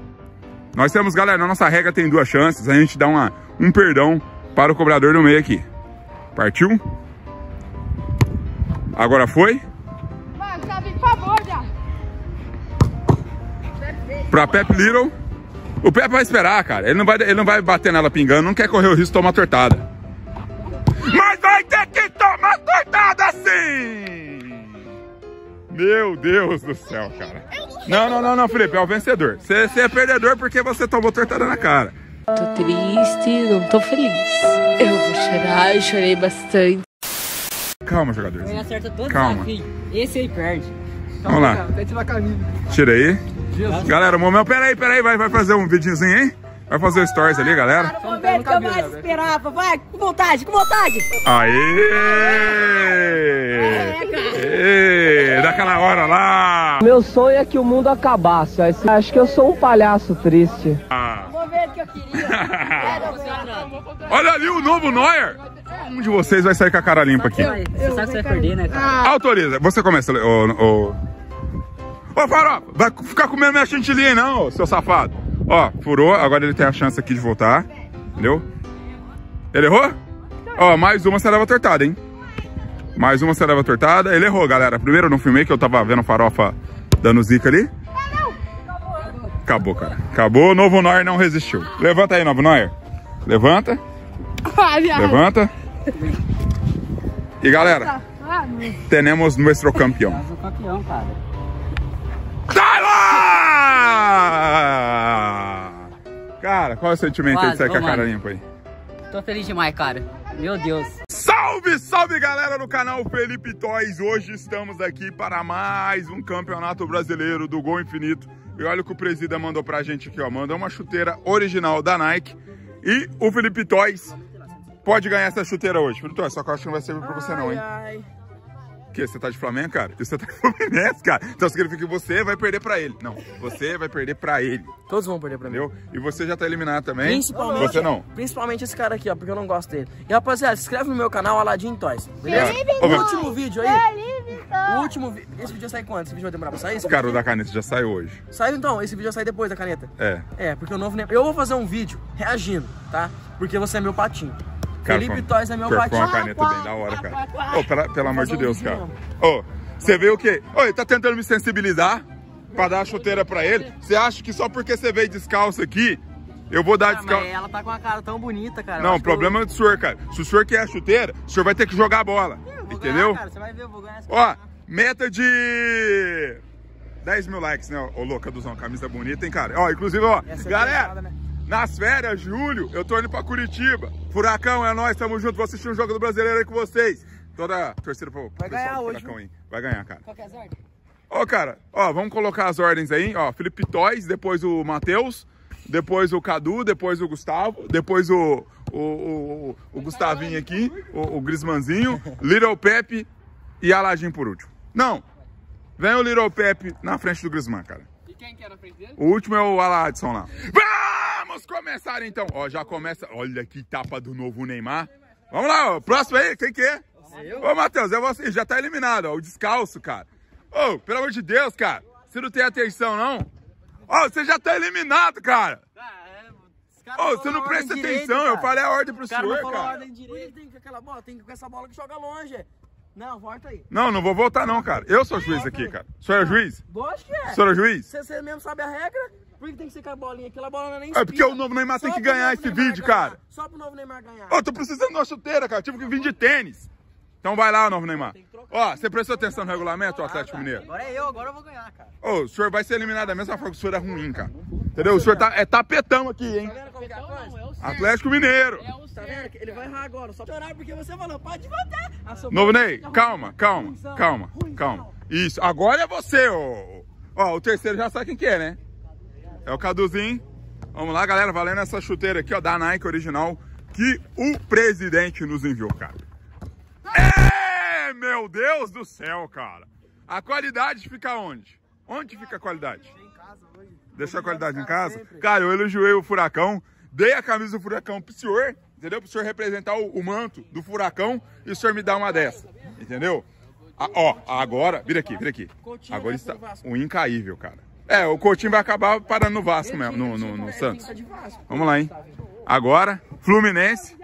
Nós temos, galera, na nossa regra tem duas chances. A gente dá uma, um perdão para o cobrador do meio aqui. Partiu? Agora foi. Vai, sabe, por favor, já. Pra Pep Little. O Pepe vai esperar, cara. Ele não vai, ele não vai bater nela pingando, não quer correr o risco de tomar tortada. Mas vai ter que tomar tortada sim! Meu Deus do céu, cara. Não, não, não, não, Felipe, é o vencedor. Você, você é perdedor porque você tomou tortada na cara. Tô triste, não tô feliz. Eu vou chorar, eu chorei bastante. Calma, jogador. Ele acerta todos Calma. Esse aí perde. Vamos lá. Tira aí. Galera, momento. Peraí, peraí, vai, vai fazer um videozinho, hein? Vai fazer o stories ali, galera. O momento que eu mais esperava. Vai, com vontade, com vontade. Aê! Aê! Daquela hora lá! Meu sonho é que o mundo acabasse. Acho que eu sou um palhaço triste. Ah. O momento que eu queria. (laughs) Olha ali o novo Neuer! Um de vocês vai sair com a cara limpa aqui. Você sabe que você vai perder, né, cara? Autoriza, você começa, ô. Ô, ô Farofa, vai ficar comendo minha chantilly, aí não, seu safado. Ó, furou, agora ele tem a chance aqui de voltar. Entendeu? Ele errou? Ó, mais uma você leva tortada, hein? Mais uma você leva tortada. Ele errou, galera. Primeiro eu não filmei, que eu tava vendo a farofa dando zica ali. Acabou, cara. Acabou, novo Neuer não resistiu. Levanta aí, novo Neuer. Levanta, viado. levanta. E galera, Ah, não. temos nuestro campeão. Mas o campeão, cara. Sai lá! Cara, qual é o sentimento aí de Quase, sair com a cara limpa aí? Tô feliz demais, cara. Meu Deus. Salve, salve galera do canal Felipe Toys. Hoje estamos aqui para mais um campeonato brasileiro do Gol Infinito. E olha o que o presida mandou pra gente aqui, ó. Mandou uma chuteira original da Nike. E o Felipe Toys pode ganhar essa chuteira hoje. Felipe Toys, só que eu acho que não vai servir pra você não, hein? Ai, O quê? Você tá de Flamengo, cara? Você tá de (laughs) Fluminense, cara? Então significa que você vai perder pra ele. Não, você vai perder pra ele, todos vão perder pra mim. entendeu? E você já tá eliminado também. Principalmente, Você não. Principalmente esse cara aqui, ó, porque eu não gosto dele. E rapaziada, se inscreve no meu canal Aladdin Toys, beleza? O último vídeo aí. O último vídeo. Esse vídeo sai quando? Esse vídeo vai demorar pra sair? Esse Cara, o da caneta já saiu hoje. aqui? Sai então, esse vídeo vai sair depois da caneta. É. É, porque o novo. nem- Eu vou fazer um vídeo reagindo, tá? Porque você é meu patinho. Cara, Felipe Toys é meu foi- Foi patinho. uma caneta bem da hora, cara. Ô, pela- pelo amor de Deus, cara. Ô, você vê o quê? Ô, ele tá tentando me sensibilizar pra dar a chuteira pra ele. Você acha que só porque você veio descalço aqui, eu vou dar Ah, descalço? ela tá com uma cara tão bonita, cara. Não, o que eu- problema é do senhor, cara. Se o senhor quer a chuteira, o senhor vai ter que jogar a bola. Entendeu? ganhar, cara. Você vai ver, eu vou ganhar essa Ó, meta de 10 mil likes, né? Ô, loucaduzão, camisa bonita, hein, cara? Ó, inclusive, ó, Essa é galera, pesada, né? Nas férias, julho, eu tô indo pra Curitiba. Furacão, é nóis, tamo junto, vou assistir um jogo do Brasileiro aí com vocês. Toda a torcida pro Vai ganhar hoje, Furacão aí. Vai ganhar, cara. Qual que é as ordens? Ó, cara, ó, vamos colocar as ordens aí, ó. Felipe Toys, depois o Matheus, depois o Cadu, depois o Gustavo, depois o, o, o, o Gustavinho aqui, o, o Grismanzinho, Little Pepe e Aladim por último. Não, vem o Little Pepe na frente do Grisman, cara. E quem que na frente dele? O último é o Aladson lá. Vamos começar então. Ó, já começa. Olha que tapa do novo Neymar. Vamos lá, ó. Próximo aí, quem que é? Ô, Matheus, é você. Já tá eliminado, ó. O descalço, cara. Ô, pelo amor de Deus, cara. Você não tem atenção, não? Ó, você já tá eliminado, cara. Ô, você não presta atenção. Eu falei a ordem pro O cara não senhor, a cara. ordem direito. tem que aquela bola? Tem que com essa bola que joga longe. Não, volta aí. Não, não vou voltar, não, cara. Eu sou juiz aqui, cara. O senhor é juiz? Lógico que é. O senhor é juiz? Você, você mesmo sabe a regra? Por que tem que ser com a bolinha? Aquela bola não é nem É porque o novo Neymar tem que ganhar esse Neymar vídeo, ganhar. cara. Só pro novo Neymar ganhar. Ó, tô precisando de uma chuteira, cara. Tive que vir de tênis. Então vai lá, novo Neymar. Ó, você prestou atenção no regulamento, o Atlético Mineiro? Agora é eu, agora eu vou ganhar, cara. Ô, o senhor vai ser eliminado da mesma forma que o senhor é ruim, cara. Entendeu? O senhor tá, é tapetão aqui, hein? Tá é é. Atlético Mineiro. É o Tá vendo? Ele vai errar agora, só chorar porque você falou, pode voltar. A sua Novo Ney, calma, calma, calma, calma. Isso, agora é você, ô. Ó, o terceiro já sabe quem que é, né? É o Caduzinho. Vamos lá, galera, valendo essa chuteira aqui, ó, da Nike original, que o presidente nos enviou, cara. Meu Deus do céu, cara. A qualidade fica onde? Onde fica a qualidade? Deixou a qualidade em casa? Cara, eu elogiei o Furacão, dei a camisa do Furacão pro senhor, entendeu? Para o senhor representar o, o manto do furacão e o senhor me dá uma dessa, entendeu? Ah, ó, agora, vira aqui, vira aqui. Agora está pro um incaível, cara. É, o Coutinho vai acabar parando no Vasco mesmo, no, no, no Santos. Vamos lá, hein? Agora, Fluminense.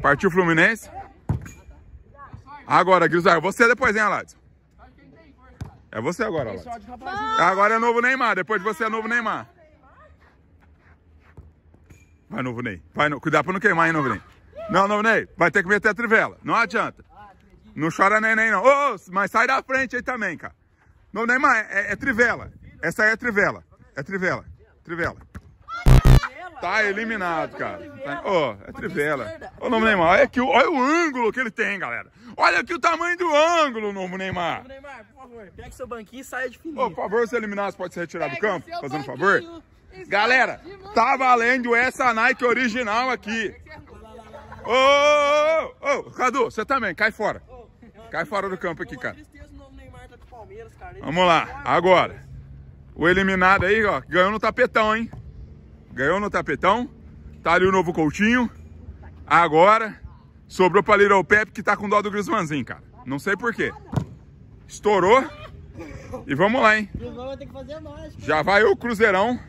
Partiu Fluminense. Agora, Grisalho, você depois, hein, Aladson? É você agora, Aladson. De rapazinho. Agora é novo Neymar, depois de você é novo Neymar. Vai, novo Ney. Vai, no... Cuidado pra não queimar, hein, novo Ney. Não, novo Ney, vai ter que meter a trivela. Não adianta. Não chora neném, não. Ô, mas sai da frente aí também, cara. Novo Neymar, é, é trivela. Essa aí é trivela. É trivela. Trivela. Tá eliminado, cara. Tá- Ô, é trivela. Ô, novo Neymar, olha, aqui, o- olha o ângulo que ele tem, galera. Olha aqui o tamanho do ângulo, novo Neymar. Neymar, por favor, pega seu banquinho e saia de fininho. por favor, se eliminar, você pode se retirar do campo, fazendo um favor. Galera, tá valendo essa Nike original aqui. Ô, ô, ô, ô, Cadu, você também, cai fora. Cai fora do campo aqui, cara. O novo o Vamos lá, agora. O eliminado aí, ó, ganhou no tapetão, hein? Ganhou no tapetão. Tá ali o novo Coutinho. Agora, sobrou pra Little Pep, que tá com dó do Griezmannzinho, cara. Não sei por quê. Estourou. E vamos lá, hein? Já vai o Cruzeirão.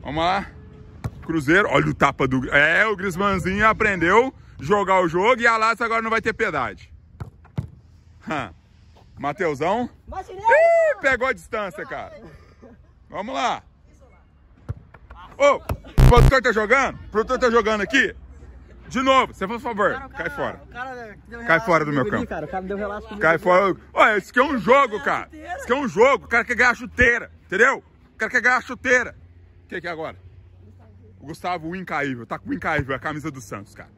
Vamos lá. Cruzeiro. Olha o tapa do. É, o Griezmannzinho aprendeu jogar o jogo e a Lazio agora não vai ter piedade. Mateusão. Ih, pegou a distância, cara. Vamos lá. Ô, o produtor tá jogando? O produtor tá jogando aqui? De novo, você por favor, cai fora. Cara deu Cai relaxo fora do meu ali, campo. Cara, o cara deu relaxo comigo. Cai fora. Olha, isso aqui é um jogo, cara. Isso aqui é um jogo. O cara quer ganhar a chuteira, entendeu? O cara quer ganhar a chuteira. O que, que é agora? O Gustavo, o incaível. Tá com o incaível, a camisa do Santos, cara.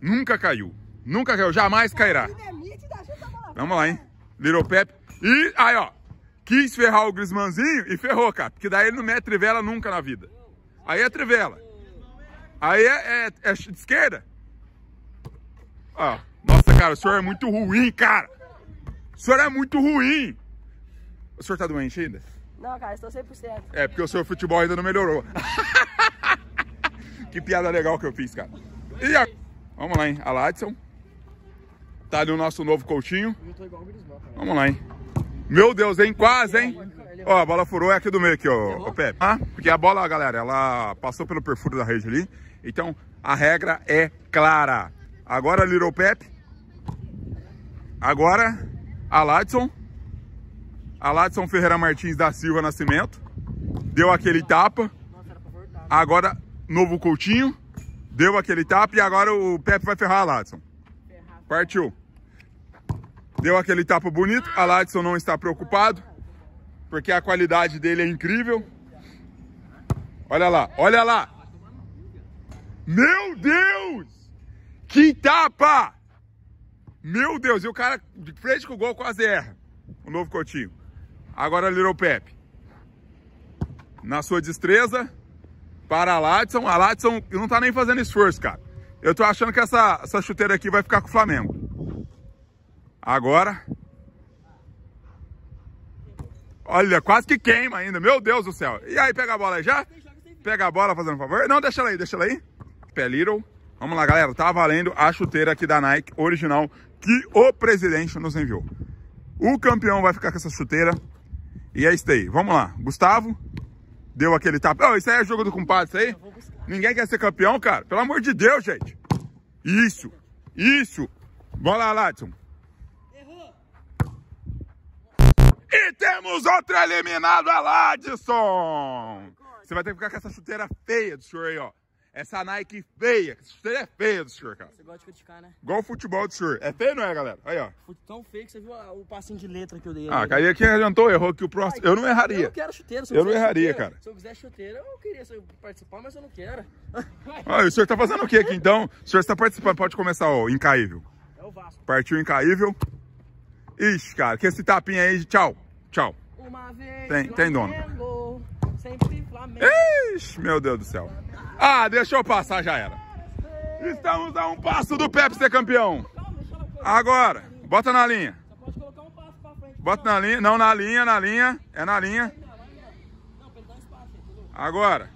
Nunca caiu. Nunca caiu. Jamais cairá. Vamos lá, hein? Little Pep. E aí, ó. Quis ferrar o Griezmannzinho e ferrou, cara. Porque daí ele não mete trivela nunca na vida. Aí é trivela. Aí é, é, é de esquerda. Ó, nossa, cara, o senhor é muito ruim, cara. O senhor é muito ruim. O senhor tá doente ainda? Não, cara, estou 100%. É, porque o seu futebol ainda não melhorou. (laughs) que piada legal que eu fiz, cara. E a... Vamos lá, hein? A Ladson. Tá ali o nosso novo Coutinho. Vamos lá, hein? Meu Deus, hein? Quase, hein? Ó, a bola furou é aqui do meio aqui, ó, ó Pepe. Ah, porque a bola, galera, ela passou pelo perfuro da rede ali. Então, a regra é clara. Agora, Little Pepe. Agora, a Ladson. A Ladson Ferreira Martins da Silva Nascimento. Deu aquele tapa. Agora, novo Coutinho. Deu aquele tapa e agora o Pepe vai ferrar a Ladson. Partiu. Deu aquele tapa bonito. A Ladson não está preocupado. Porque a qualidade dele é incrível. Olha lá, olha lá. Meu Deus! Que tapa! Meu Deus, e o cara de frente com o gol quase erra. O novo Coutinho. Agora Little Pepe. Na sua destreza. Para a Ladson. A Ladson não tá nem fazendo esforço, cara. Eu tô achando que essa, essa chuteira aqui vai ficar com o Flamengo. Agora. Olha, quase que queima ainda. Meu Deus do céu. E aí, pega a bola aí já? Pega a bola fazendo um favor. Não, deixa ela aí, deixa ela aí. Pé Little. Vamos lá, galera. Tá valendo a chuteira aqui da Nike original que o presidente nos enviou. O campeão vai ficar com essa chuteira. E é isso aí. Vamos lá. Gustavo. Deu aquele tapa. Oh, isso aí é jogo do compadre, isso aí? Ninguém quer ser campeão, cara. Pelo amor de Deus, gente. Isso. Isso. Vamos lá, Ladson. E temos outro eliminado, a Ladson. Você vai ter que ficar com essa chuteira feia do senhor aí, ó. Essa Nike feia. Essa chuteira é feia do senhor, cara. Você gosta de criticar, né? Igual o futebol do senhor. É feio, não é, galera? Aí, ó. Foi tão feio que você viu o passinho de letra que eu dei. Ah, ali. Caí aqui adiantou, errou que o próximo. Eu não Eu erraria. não quero chuteira. se Eu não quiser erraria, chuteira- cara. Se eu quiser chuteira, eu queria eu participar, mas eu não quero. (laughs) Ah, o senhor tá fazendo o que aqui então? O senhor está participando, pode começar, ó, incaível. É o Vasco. Partiu incaível. Ixi, cara, que esse tapinha aí, tchau, tchau. Uma vez. Tem- tem dono. Flamengo, Sempre Flamengo. Ixi, meu Deus do céu. Ah, deixa eu passar, já era. Estamos a um passo do Pepe ser campeão. Agora, bota na linha. Pode colocar um passo pra frente. Bota na linha, não na linha, na linha, é na linha. Agora.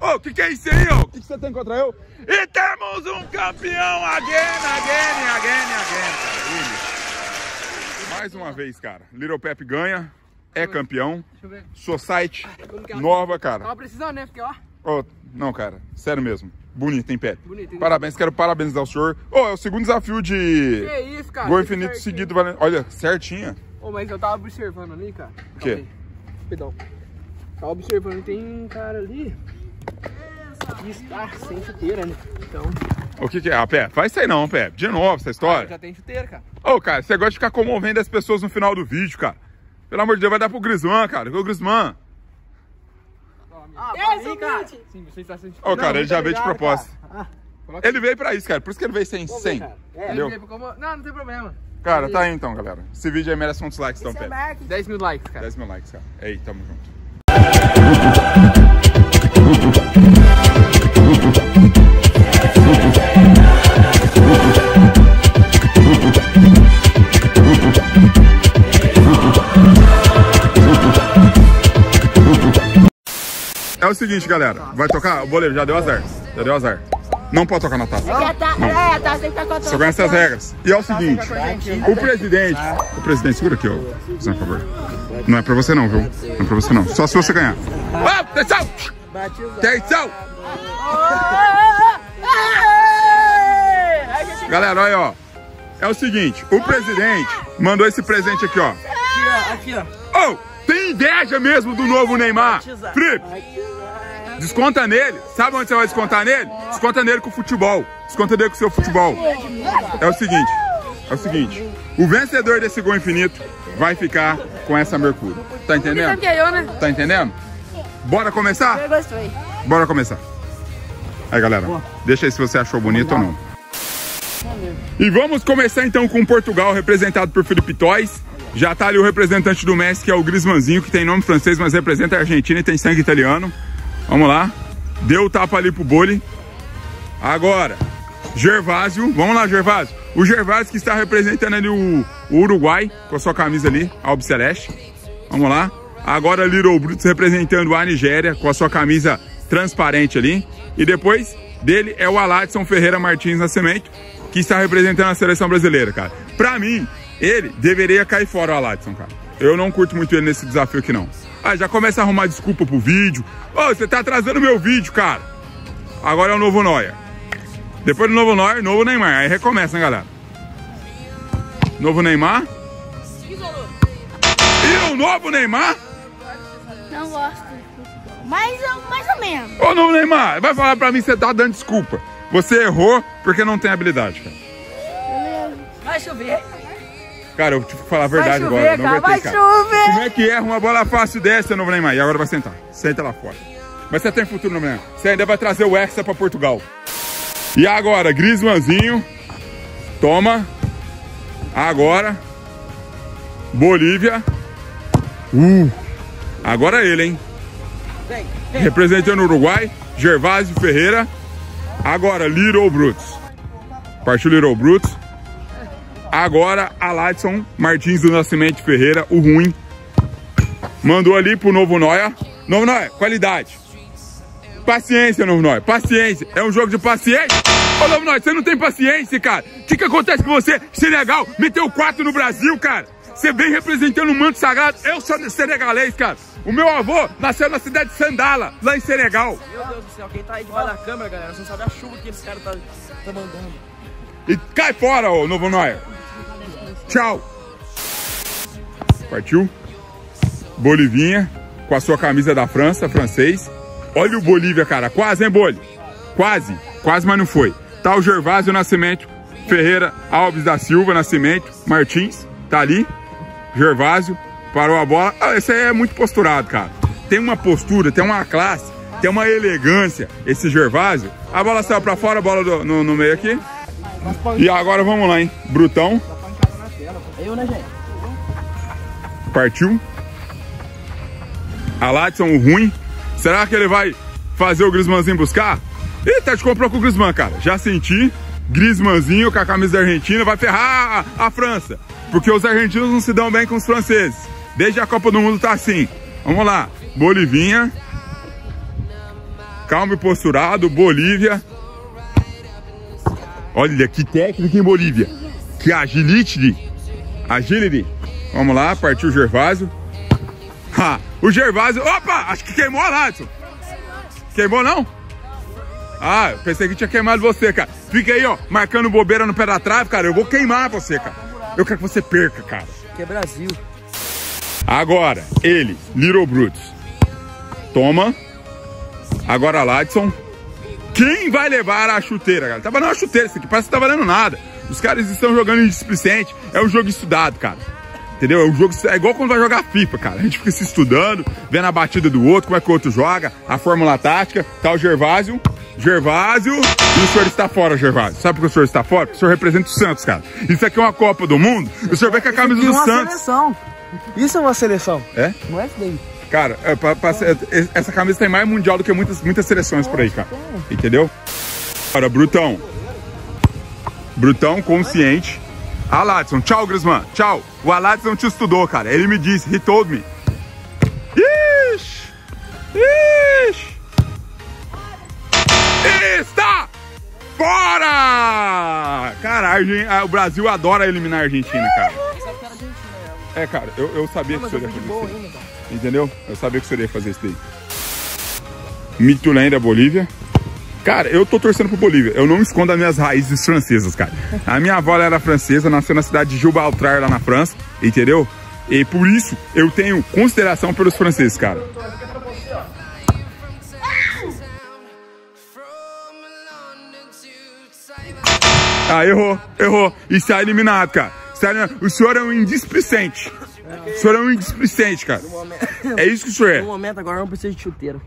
Ô, o que, que é isso aí, ô? O que, que você tem contra eu? E temos um campeão again, again, again, again, cara. Ele. Mais uma vez, cara. Little Pep ganha, é campeão. Deixa eu ver. Society ela- nova, cara. Tava precisando, né? Porque, ó. Ô, não, cara, sério mesmo. Bonito, hein, Pepe? Bonito, hein? Parabéns, quero parabenizar o senhor. Ô, é o segundo desafio de Que isso, cara? gol infinito certinho. seguido valendo. Olha, certinha. Ô, mas eu tava observando ali, cara. O quê? Perdão. Tava observando, tem um cara ali que está sem chuteira, né? Então, O que que é? Ah, Pepe, faz isso aí não, Pepe. De novo essa história. já tem chuteira, cara. Ô, cara, você gosta de ficar comovendo as pessoas no final do vídeo, cara. Pelo amor de Deus, vai dar pro Grisman, cara. O Grisman. Ah, É, seu cara. Sim, você está sem chuteira. Ô, cara, ele já veio de propósito. Coloca Ele veio pra isso, cara. Por isso que ele veio sem. sem. cara. Ele veio como- Não, não tem problema. Cara, tá aí então, galera. Esse vídeo aí merece muitos likes, então, é marketing. 10 mil likes, cara. 10 mil likes, cara. Ei, tamo junto. É o seguinte, galera. Vai tocar? O boleiro já deu azar. Já deu azar. Não pode tocar na taça. É ta- é, a taça tem que ficar com a Só conhece as regras. E é o seguinte, o presidente. O presidente, segura aqui, ó. Por favor. Não é pra você não, viu? Não é pra você não. Só se você ganhar. Ah, atenção! Atenção! Galera, olha, ó. É o seguinte, o presidente mandou esse presente aqui, ó. Aqui, ó. Aqui, ó. Oh, tem inveja mesmo do novo Neymar? Felipe, desconta nele. Sabe onde você vai descontar nele? Desconta nele com o futebol. Desconta nele com o seu futebol. É o seguinte, é o seguinte. O vencedor desse gol infinito vai ficar com essa Mercúrio. Tá entendendo? é né? Tá entendendo? Bora começar? Eu gostei. Bora começar. Aí, galera, deixa aí se você achou bonito ou não. E vamos começar então com Portugal, representado por Felipe Toys. Já tá ali o representante do Messi, que é o Grismanzinho, que tem nome francês, mas representa a Argentina e tem sangue italiano. Vamos lá. Deu o tapa ali pro Boli. Agora, Gervásio. Vamos lá, Gervásio. O Gervásio que está representando ali o, o Uruguai, com a sua camisa ali, Albi Celeste. Vamos lá. Agora Little Brutus representando a Nigéria com a sua camisa transparente ali. E depois dele é o Aladson Ferreira Martins Nascimento, que está representando a seleção brasileira, cara. Pra mim, ele deveria cair fora o Aladson, cara. Eu não curto muito ele nesse desafio aqui, não. Ah, já começa a arrumar desculpa pro vídeo. Ô, você tá atrasando meu vídeo, cara. Agora é o novo Neuer. Depois do novo Neuer, novo Neymar. Aí recomeça, né, galera? Novo Neymar. E o novo Neymar? Não gosto de futebol. Mais, ou- mais ou menos. Ô, novo Neymar, vai falar pra mim que você tá dando desculpa. Você errou porque não tem habilidade, cara. Vai chover. Cara, eu vou te falar a verdade chover, agora. Não vai ter, vai cara. chover. Como é que erra uma bola fácil dessa, novo Neymar? E agora vai sentar. Senta lá fora. Mas você tem futuro, novo Neymar. Você ainda vai trazer o Hexa pra Portugal. E agora, Griezmannzinho. Toma. Agora. Bolívia. Uh. Agora ele, hein? Representando o Uruguai, Gervásio Ferreira. Agora, Little Brutus. Partiu Little Brutus. Agora, Aladson Martins do Nascimento Ferreira, o ruim. Mandou ali pro Novo Noia. Novo Noia, qualidade. Paciência, Novo Noia, paciência. É um jogo de paciência. Ô, Novo Noia, você não tem paciência, cara. O que, que acontece com você? Senegal meteu 4 no Brasil, cara. Você vem representando o manto sagrado. Eu sou senegalês, cara. O meu avô nasceu na cidade de Sandala, lá em Senegal. Meu Deus do céu, quem tá aí debaixo da câmera, galera, você não sabe a chuva que esse cara tá, tá mandando. E cai fora, ô Novo Noia. Tchau. Partiu. Bolivinha, com a sua camisa da França, francês. Olha o Bolívia, cara. Quase, hein, Boli? Quase. Quase, mas não foi. Tá o Gervásio Nascimento, Ferreira Alves da Silva Nascimento, Martins, tá ali. Gervásio, parou a bola. Ah, esse aí é muito posturado, cara. Tem uma postura, tem uma classe, tem uma elegância. Esse Gervásio. A bola saiu pra fora, a bola do- no, no meio aqui. E agora vamos lá, hein? Brutão. Eu, né, gente? Partiu. Aladson, o ruim. Será que ele vai fazer o Grismanzinho buscar? Eita, te comprou com o Grisman, cara. Já senti. Grismanzinho com a camisa da Argentina vai ferrar a, a França. Porque os argentinos não se dão bem com os franceses. Desde a Copa do Mundo tá assim. Vamos lá. Bolivinha. Calmo e posturado, Bolívia. Olha que técnica em Bolívia. Que agility. Agility. Vamos lá, partiu o Gervásio. Ha, o Gervásio. Opa! Acho que queimou a Ladson. Queimou não? Ah, pensei que tinha queimado você, cara. Fica aí, ó, marcando bobeira no pé da trave, cara. Eu vou queimar você, cara. Eu quero que você perca, cara. Que é Brasil. Agora, ele, Little Brutus. Toma. Agora, Ladson. Quem vai levar a chuteira, cara? Tá valendo uma chuteira isso aqui, parece que tá valendo nada. Os caras estão jogando displicente. É um jogo estudado, cara. Entendeu? É um jogo. É igual quando vai jogar FIFA, cara. A gente fica se estudando, vendo a batida do outro, como é que o outro joga, a fórmula tática. Tá o Gervásio. Gervásio. E o senhor está fora, Gervásio. Sabe por que o senhor está fora? Porque o senhor representa o Santos, cara. Isso aqui é uma Copa do Mundo. O senhor vem com a camisa E do uma Santos. seleção. Isso é uma seleção. É? Não é isso daí. Cara, é pra- pra ser- é- essa camisa tem mais mundial do que muitas, muitas seleções por aí, cara. Entendeu? Agora, Brutão. Brutão, consciente. Aladson, tchau, Grisman. Tchau. O Aladson te estudou, cara. Ele me disse, he told me. Ixi! Ixi! Fora! Cara, a Argen- a- o Brasil adora eliminar a Argentina, cara. É, cara, eu, eu sabia que o senhor ia fazer isso. aí. Entendeu? Eu sabia que o senhor ia fazer isso daí. Mitulém da Bolívia. Cara, eu tô torcendo pro Bolívia. Eu não escondo as minhas raízes francesas, cara. A minha avó era francesa, nasceu na cidade de Gibraltar, lá na França, entendeu? E por isso eu tenho consideração pelos franceses, cara. Ah, errou, errou. E está eliminado, cara. Eliminado. O senhor é um indisplicente. O senhor é um indisplicente, cara. É isso que o senhor é. No momento agora eu não preciso de chuteira.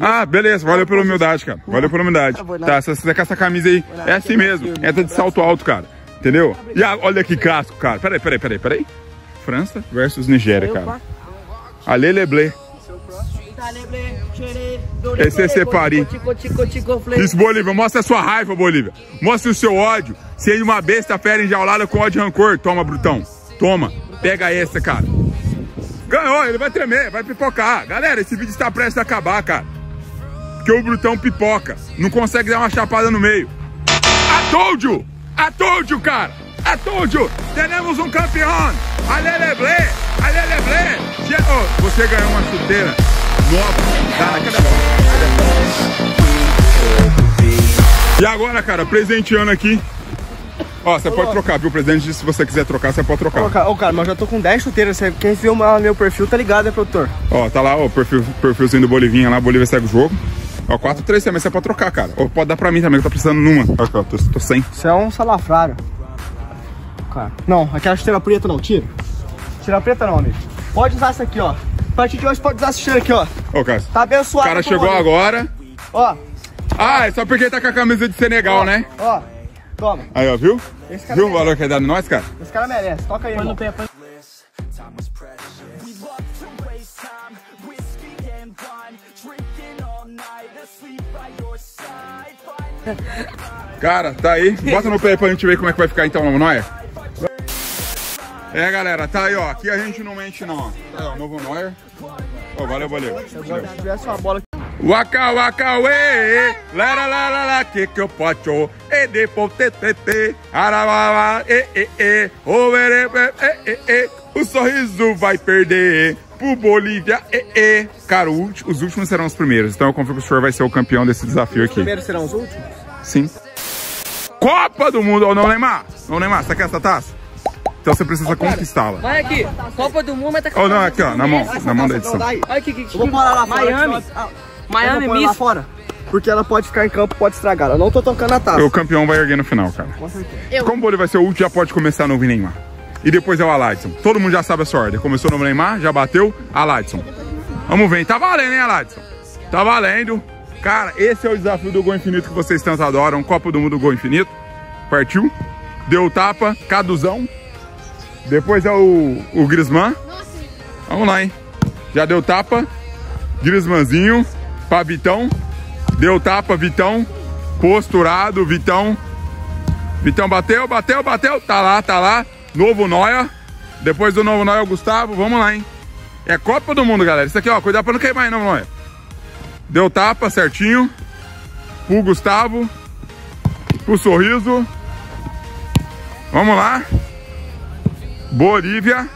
Ah, beleza. Valeu pela humildade, cara. Valeu pela humildade. Tá, se você tá com essa camisa aí, é assim mesmo. Entra de salto alto, cara. Entendeu? E a- olha que casco, cara. Peraí, peraí, peraí, peraí. França versus Nigéria, cara. Ale Leblé. Esse é Separi. Tico, tico, tico, flei. Isso, Bolívia. Mostra a sua raiva, Bolívia. Mostra o seu ódio. Se é uma besta fera enjaulada com ódio e rancor. Toma, Brutão. Toma. Pega essa, cara. Ganhou, ele vai tremer, vai pipocar. Galera, esse vídeo está prestes a acabar, cara. Porque o Brutão pipoca. Não consegue dar uma chapada no meio. I told you! I told you, cara! I told you! Temos um campeão! Ale Leblé! Ale Leblé! Che- oh, você ganhou uma chuteira nova. Cara, cadê a bola? E agora, cara, presenteando aqui. Ó, você pode trocar, viu? O presidente disse se você quiser trocar, você pode trocar. Ô, cara, cara, mas eu já tô com 10 chuteiras. Você- Quem viu meu meu perfil tá ligado, né, produtor? Ó, tá lá o perfil, perfilzinho do Bolivinha lá, Bolívia segue o jogo. Ó, 4-3 também, você pode trocar, cara. Ou pode dar pra mim também, que eu tô precisando numa. Aqui, ó, tô, tô sem. Isso é um salafrário. Cara. Não, aquela chuteira preta não, tira. Chuteira preta não, amigo. Pode usar essa aqui, ó. A partir de hoje pode usar essa chuteira aqui, ó. Ó, cara. Tá O abençoado. cara com chegou agora. Ó, Ah, é só porque ele tá com a camisa de Senegal, né? ó. Toma. Aí, ó, viu? Esse cara Viu o merece. valor que é dado em nós, cara? Esse cara merece. Toca aí, irmão. Cara, tá aí. Bota no pé pra gente ver como é que vai ficar então, Noia. É, galera, tá aí, ó. Aqui a gente não mente, não, ó. Tá ó, novo Noia. Ó, valeu, valeu. Agora, se tivesse uma bola Waka waka we, la la la la la, que que eu pocho, e depois te te te, arawawa, e e e, overe, e e e, o sorriso vai perder pro Bolívia, e e. Cara, o os últimos serão os primeiros, então eu confio que o senhor vai ser o campeão desse desafio aqui. primeiro serão os últimos? Sim. Copa do Mundo, ô, não Neymar, não Neymar, você quer essa taça? Então você precisa conquistá-la. Vai aqui. Copa do Mundo, mas tá Ou não, aqui ó, na mão, na mão da edição. Olha aqui, que vou parar lá fora. Miami. ah, Miami pôr lá Miss. fora. Porque ela pode ficar em campo, pode estragar. Eu não tô tocando a taça. O campeão vai erguer no final, cara. Eu. Como o Bolívia vai ser o último, já pode começar novo Neymar. E depois é o Aladson. Todo mundo já sabe a sua ordem. Começou no Neymar, já bateu, Aladson. Vamos ver. Tá valendo, hein, Aladson? Tá valendo. Cara, esse é o desafio do Gol Infinito que vocês tanto adoram. Copa do Mundo Gol Infinito. Partiu. Deu o tapa. Caduzão. Depois é o, o Grisman. Vamos lá, hein? Já deu tapa. Grismanzinho. Pra Vitão. Deu tapa, Vitão. Posturado, Vitão. Vitão bateu, bateu, bateu. Tá lá, tá lá. Novo Noia. Depois do novo Noia, o Gustavo. Vamos lá, hein? É Copa do Mundo, galera. Isso aqui, ó. Cuidado pra não queimar não, Noia. Deu tapa, certinho. pro Gustavo, pro Sorriso. Vamos lá. Bolívia.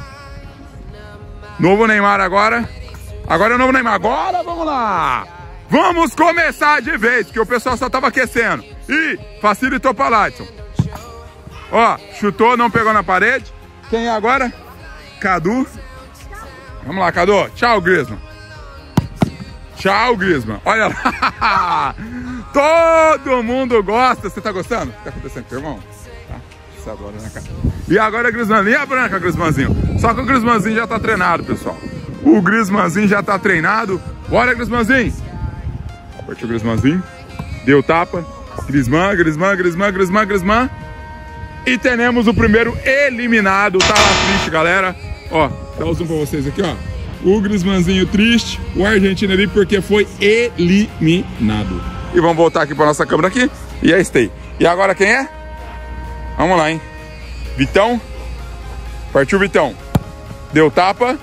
Novo Neymar agora. Agora é o novo Neymar. Agora vamos lá. Vamos começar de vez, que o pessoal só tava aquecendo. E facilitou pra Lightson. Ó, chutou, não pegou na parede. Quem é agora? Cadu. Vamos lá, Cadu. Tchau, Grisman. Tchau, Grisman. Olha lá. (laughs) Todo mundo gosta. Você tá gostando? O que tá acontecendo irmão? Você adora, né, cara? E agora é Grisman. Linha branca, Grismanzinho. Só que o Grismanzinho já tá treinado, pessoal. O Grismanzinho já tá treinado. Bora, Grismanzinho. Partiu o Grismanzinho. Deu tapa. Grisman, Grisman, Grisman, Grisman, Grisman. E temos o primeiro eliminado. Tá lá triste, galera. Ó, dá o zoom pra vocês aqui, ó. O Grismanzinho triste, o argentino ali, porque foi eliminado. E vamos voltar aqui pra nossa câmera aqui. E é stay. E agora quem é? Vamos lá, hein? Vitão. Partiu Vitão. Deu tapa.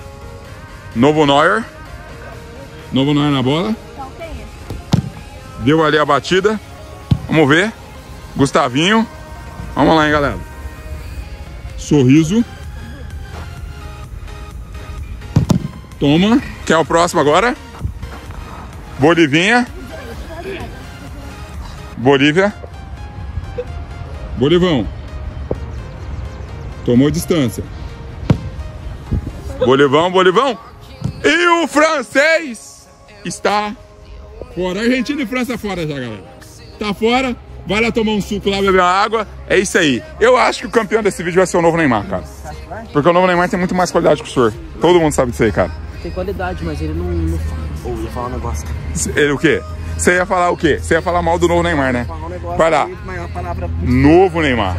Novo Neuer. Novo Neuer na bola. Deu ali a batida. Vamos ver. Gustavinho. Vamos lá, hein, galera. Sorriso. Toma. Quem é o próximo agora? Bolivinha. Bolívia. Bolivão. Tomou distância. Bolivão, Bolivão. E o francês está fora. Argentina e França fora já, galera. Tá fora. Vai lá tomar um suco lá, beber uma água. É isso aí. Eu acho que o campeão desse vídeo vai ser o novo Neymar, cara. Porque o novo Neymar tem muito mais qualidade que o senhor. Todo mundo sabe disso aí, cara. Tem qualidade, mas ele não. não... Ou ia falar um negócio. Ele o quê? Você ia falar o quê? Você ia falar mal do novo Neymar, né? Vai lá. Novo Neymar.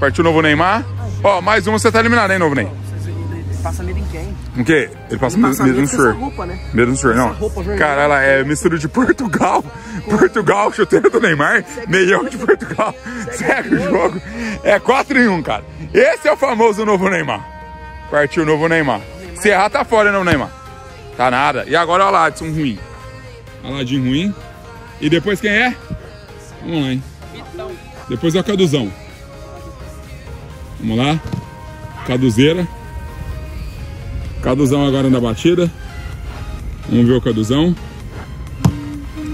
Partiu o novo Neymar. Ó, mais um, você tá eliminado, hein, novo Neymar? Ele passa medo em quem? O quê? Ele passa Ele medo passa medo no medo essa senhor. roupa, né? Medo no senhor, não. Cara, ela é mistura de Portugal. Portugal, chuteiro do Neymar. Meião de Portugal. Segue o jogo. É 4 em 1, cara. Esse é o famoso novo Neymar. Partiu o novo Neymar. Se errar, tá fora, não, Neymar. Tá nada. E agora o Aladson ruim. Aladinho ruim. E depois quem é? Vamos lá, hein? Depois é o Caduzão. Vamos lá. Caduzeira. Caduzão agora na batida. Vamos ver o Caduzão.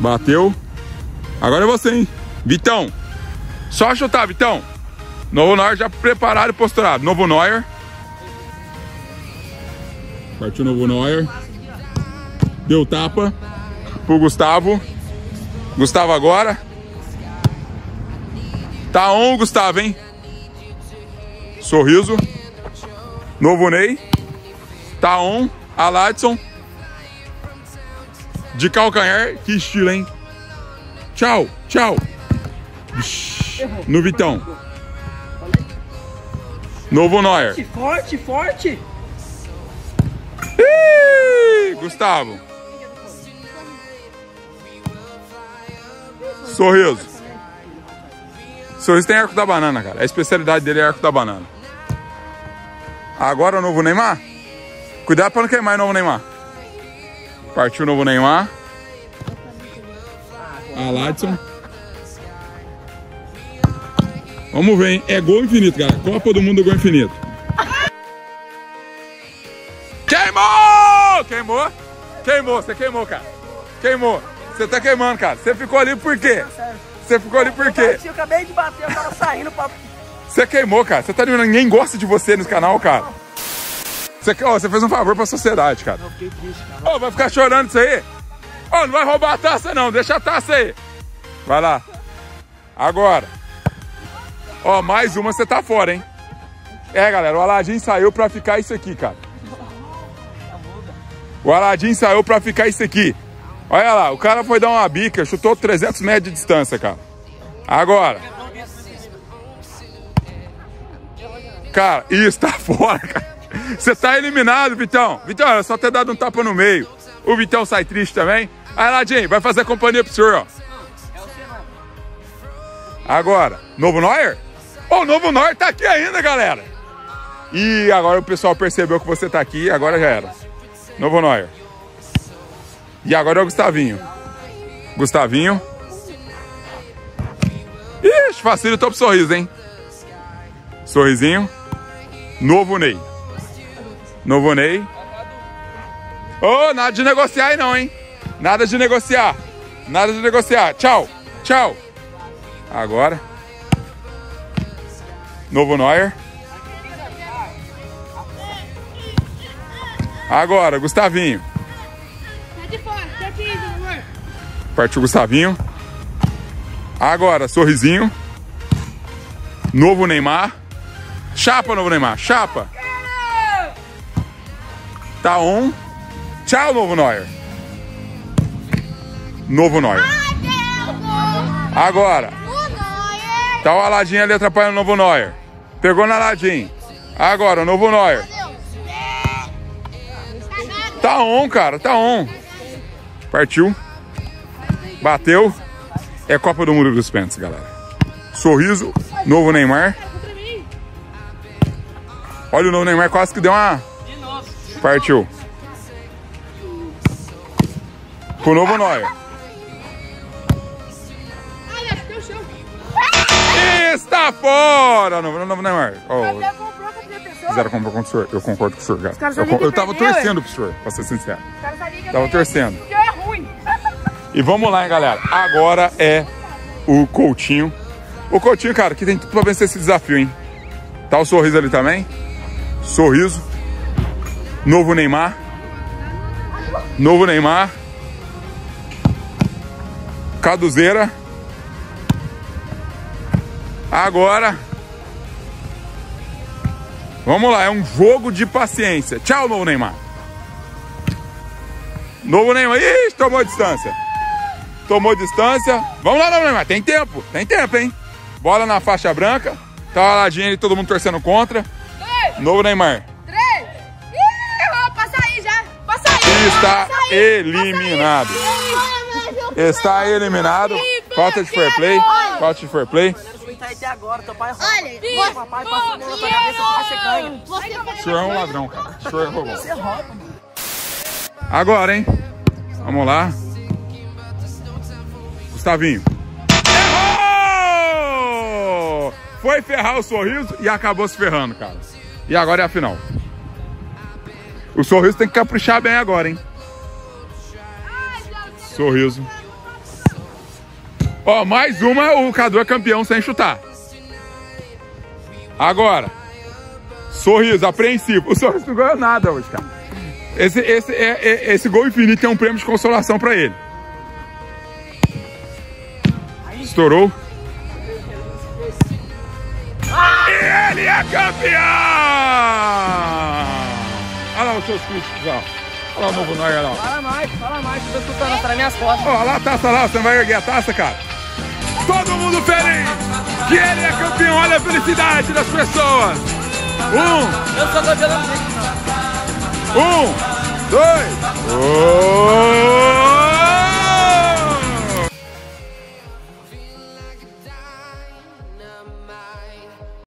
Bateu. Agora é você, hein? Vitão. Só chutar, Vitão. Novo Neuer já preparado e posturado. Novo Neuer. Partiu Novo Neuer. Deu tapa pro Gustavo. Gustavo agora. Tá on, Gustavo, hein? Sorriso. Novo Ney. Tá on. Aladson. De calcanhar. Que estilo, hein? Tchau, tchau. No Vitão. Novo Neuer. Forte, forte! Ih, Gustavo. Sorriso. Sorriso tem arco da banana, cara. A especialidade dele é arco da banana. Agora o novo Neymar. Cuidado pra não queimar o novo Neymar. Partiu o novo Neymar. A Ladson. Vamos ver, hein? É gol infinito, cara. Copa do Mundo gol infinito. Queimou! Queimou? Queimou, você queimou, cara. Queimou. Você tá queimando, cara. Você ficou ali por quê? Você ficou ali por quê? Eu acabei de bater, eu tava saindo pra. Você queimou, cara. Você tá. Ninguém gosta de você nesse canal, cara. Você, ó, você fez um favor pra sociedade, cara. Eu fiquei triste, cara. Ô, vai ficar chorando isso aí? Ô, não vai roubar a taça, não. Deixa a taça aí. Vai lá. Agora. Ó, mais uma, você tá fora, hein? É, galera, o Aladim saiu pra ficar isso aqui, cara. O Aladim saiu pra ficar isso aqui. Olha lá, o cara foi dar uma bica, chutou 300 metros de distância, cara. Agora. Cara, isso tá (laughs) fora, cara. Você tá eliminado, Vitão. Vitão, era só ter dado um tapa no meio. O Vitão sai triste também. Aí, Ladinho, vai fazer companhia pro senhor, ó. Agora, novo Neuer? Ô, o novo Neuer tá aqui ainda, galera. E agora o pessoal percebeu que você tá aqui, agora já era. Novo Neuer. E agora é o Gustavinho. Gustavinho. teste facilitou pro sorriso, hein? Sorrisinho. Novo Ney. Novo Ney. Ô, oh, nada de negociar aí não, hein? Nada de negociar. Nada de negociar. Tchau. Tchau. Agora. Novo Neuer. Agora, Gustavinho. Partiu Gustavinho. Agora, sorrisinho. Novo Neymar. Chapa, novo Neymar. Chapa. Tá on. Tchau, novo Neuer. Novo Neuer. Agora. Tá o Aladim ali atrapalhando o novo Neuer. Pegou na Aladim. Agora, o novo Neuer. Tá on, cara. Tá on. Partiu. Bateu. É Copa do Mundo dos Pentes, galera. Sorriso. Novo Neymar. Olha o novo Neymar quase que deu uma... Partiu. Com o novo Neuer. Está fora! Novo, novo Neymar. Oh. Fizeram comprar com o senhor. Eu concordo com o senhor, cara. Eu, eu tava torcendo pro senhor, pra ser sincero. Tava torcendo. é ruim. (laughs) E vamos lá, hein, galera. Agora é o Coutinho. O Coutinho, cara, que tem tudo pra vencer esse desafio, hein? Tá o sorriso ali também. Sorriso. Novo Neymar. Novo Neymar. Caduzeira. Agora. Vamos lá, é um jogo de paciência. Tchau, novo Neymar. Novo Neymar. Ih, tomou distância. Tomou distância. Vamos lá, novo Neymar. Tem tempo. Tem tempo, hein? Bola na faixa branca. Tá Aladinho ali, todo mundo torcendo contra. Novo Neymar. Três. Ih, vou passar aí já. Passa aí. Está Passa aí. eliminado. Está eliminado. Falta de fair play. Falta de fair play. Tá até agora, teu pai Olha, Meu papai passou a mão na tua cabeça você ganha. O senhor é um ladrão, cara. O senhor roubou. Agora, hein? Vamos lá. Gustavinho. Errou! Foi ferrar o sorriso e acabou se ferrando, cara. E agora é a final. O sorriso tem que caprichar bem agora, hein? Sorriso. Ó, mais uma, o Cadu é campeão sem chutar. Agora. Sorriso, apreensivo. O sorriso não ganhou nada hoje, cara. Esse, esse, é, é- esse gol infinito é um prêmio de consolação pra ele. Estourou. E ele é campeão! Olha lá os seus críticos, ó. Olha lá o novo Neuer lá. Fala mais, fala mais, tô escutando, tá nas minhas costas. Ó, lá a taça lá, você não vai erguer a taça, cara? Todo mundo feliz que ele é campeão, olha a felicidade das pessoas. Um, Eu campeão da música. um, dois,